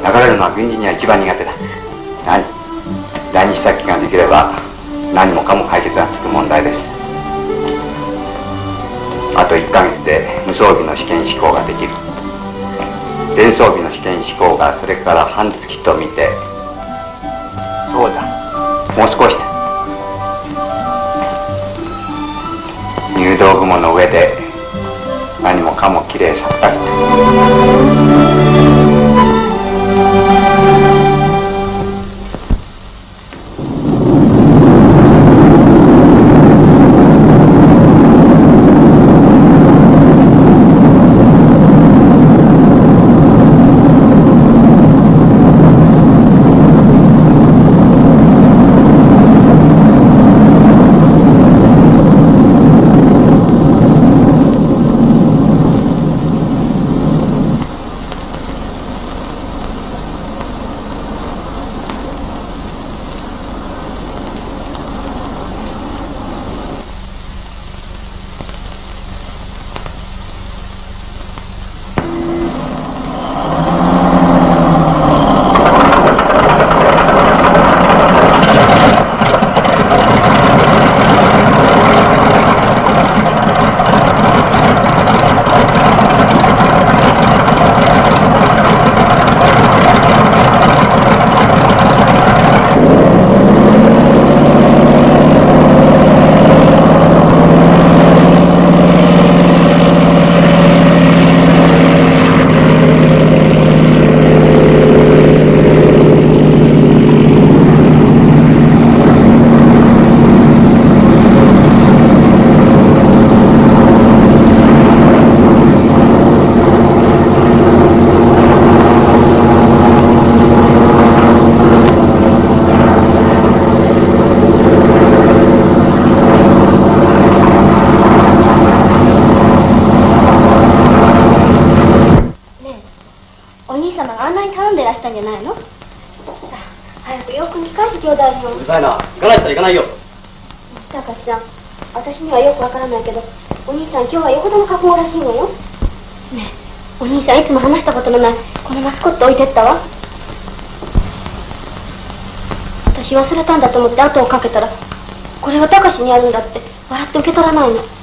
流れるのは軍人には一番苦手だ。何？第二試作機ができれば何もかも解決がつく問題です。あと1ヶ月で無装備の試験飛行ができる。全装備の試験飛行がそれから半月と見てそうだ。もう少しだ。入道雲の上で何もかもきれいさっぱり。
てったわ。私忘れたんだと思って後をかけたらこれはたかしにあるんだって笑って受け取らないの。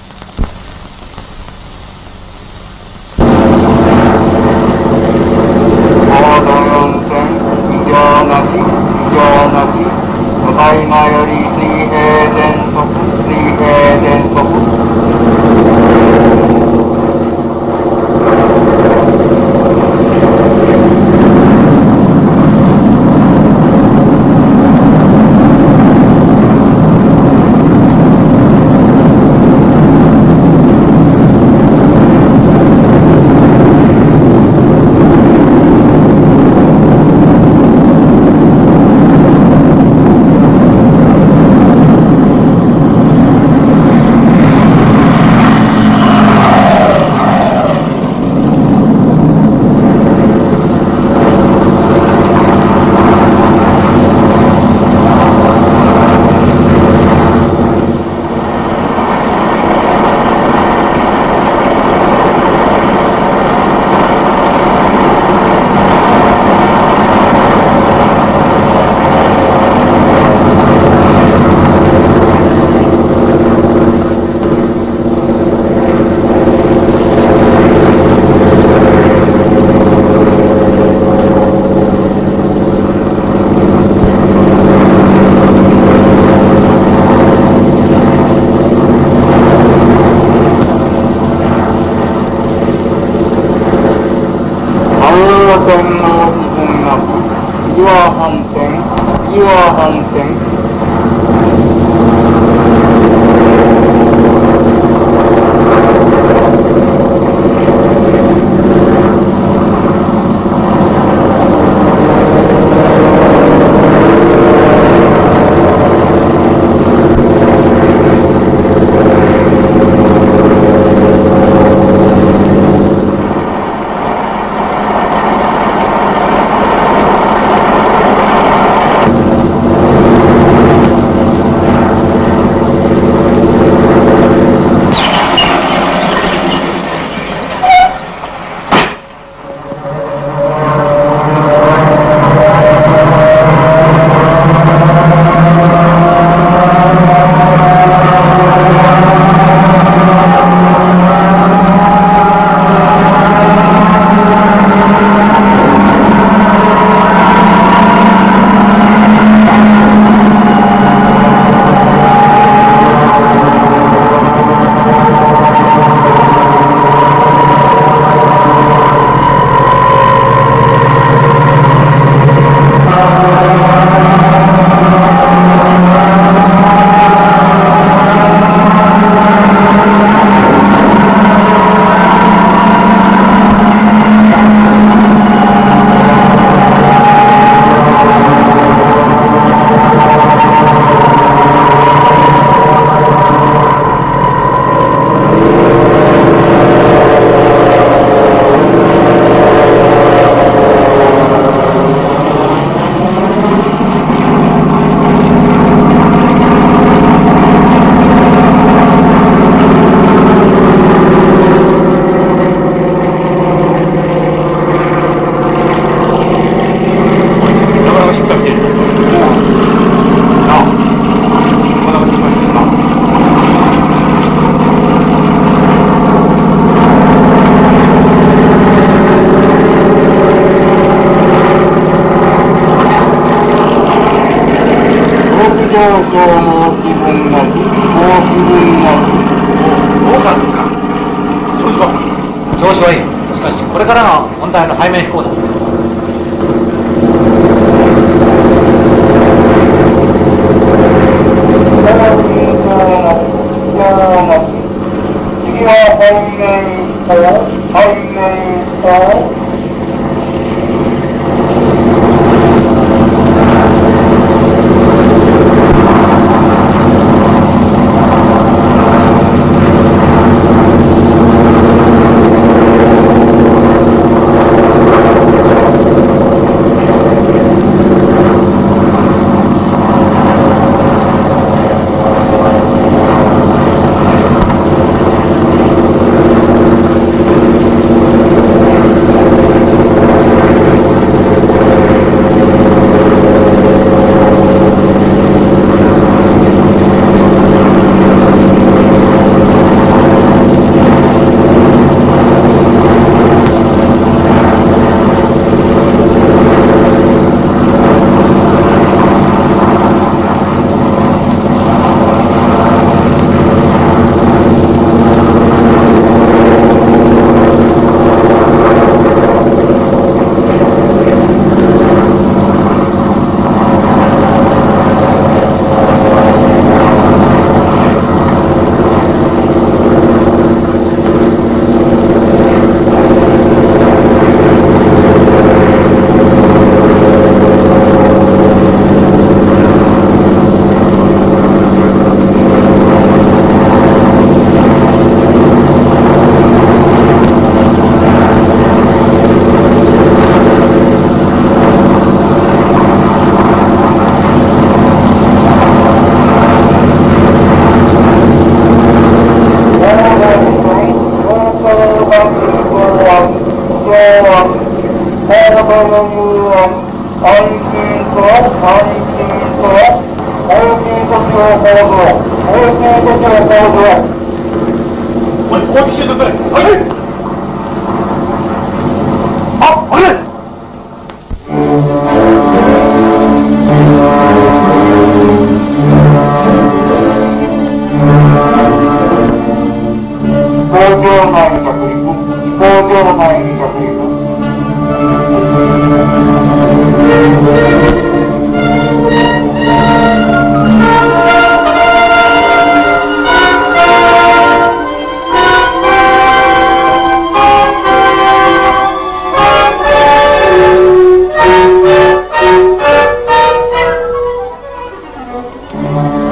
三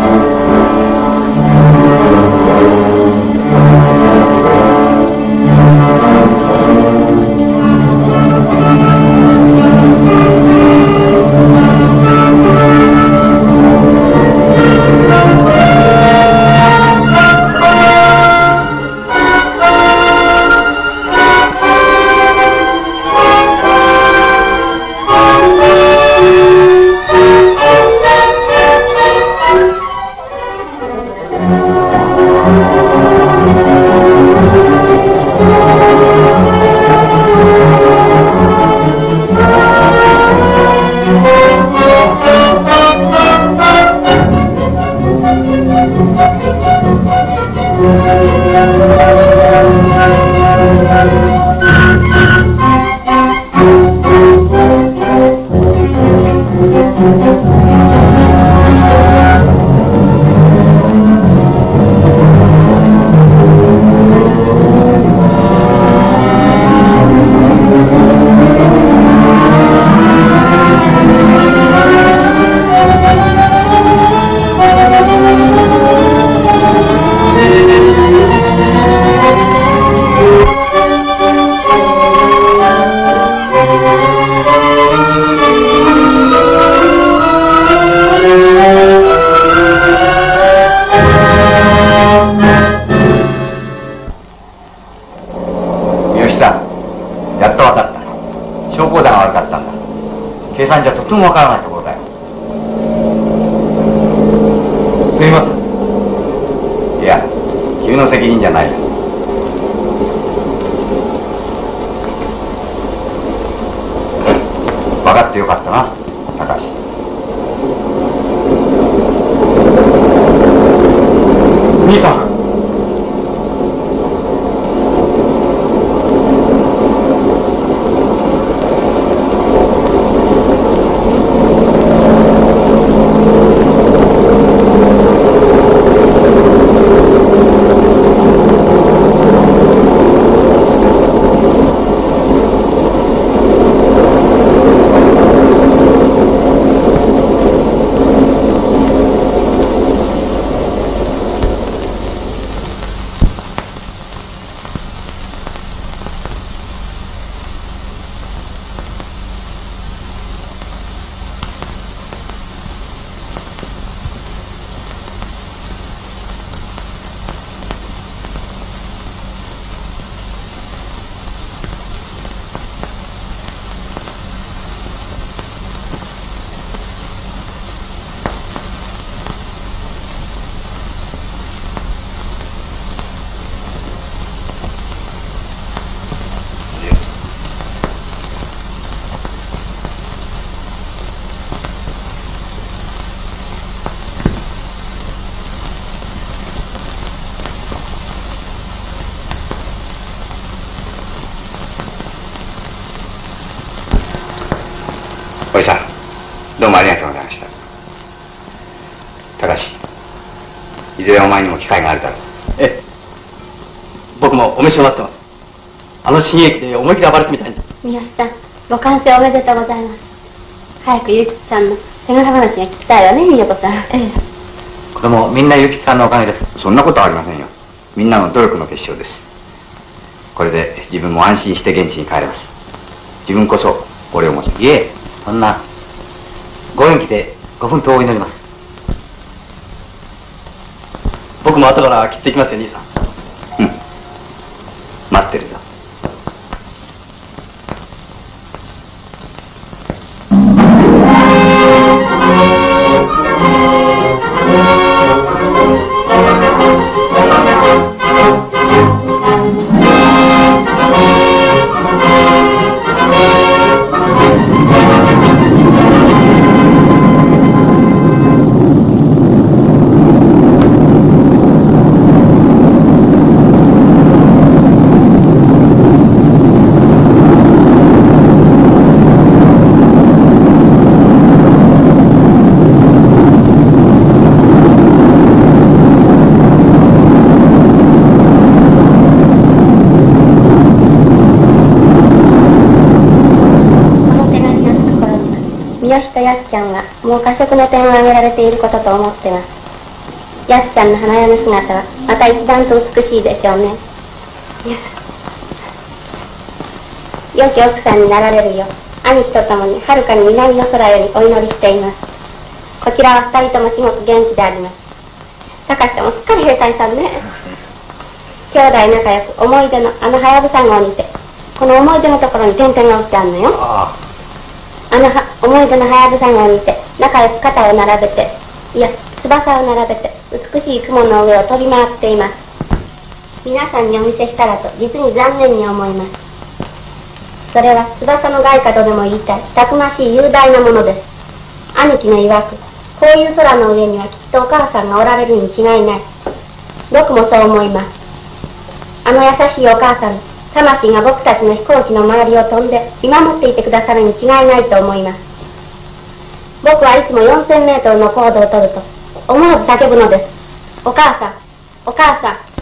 おじさんどうもありがとうございました。高橋いずれお前にも機会があるだろう。
ええ。僕もお召しになってます。あの新駅で思い切り暴れてみたいんだ。
三好さんご完成おめでとうございます。早くゆきさんの手柄話が聞きたいわね美代子さん。ええ。
これもみんな諭吉さんのおかげです。そんなことはありませんよ。みんなの努力の結晶です。これで自分も安心して現地に帰れます。自分こそお礼を申しますいえそんなご縁来てご奮闘を祈ります。
僕も後から切っていきますよ兄さん。
うん。待ってるぞ「
食の点を挙げられていることと思ってます。やっちゃんの花屋の姿はまた一段と美しいでしょうね。よき奥さんになられるよ兄貴と共にはるかに南の空よりお祈りしています。こちらは二人とも至極元気であります。高橋さんもすっかり兵隊さんね。兄弟仲良く思い出のあのはやぶさ号にてこの思い出のところに点々が打ってあるのよ。あのは思い出のはやぶさ号にて仲良く肩を並べていや翼を並べて美しい雲の上を飛び回っています。皆さんにお見せしたらと実に残念に思います。それは翼の外貨とでも言いたいたくましい雄大なものです。兄貴の曰くこういう空の上にはきっとお母さんがおられるに違いない。僕もそう思います。あの優しいお母さん魂が僕たちの飛行機の周りを飛んで見守っていてくださるに違いないと思います。僕はいつも4000メートルの高度を取ると思わず叫ぶのです。お母さんお母さん。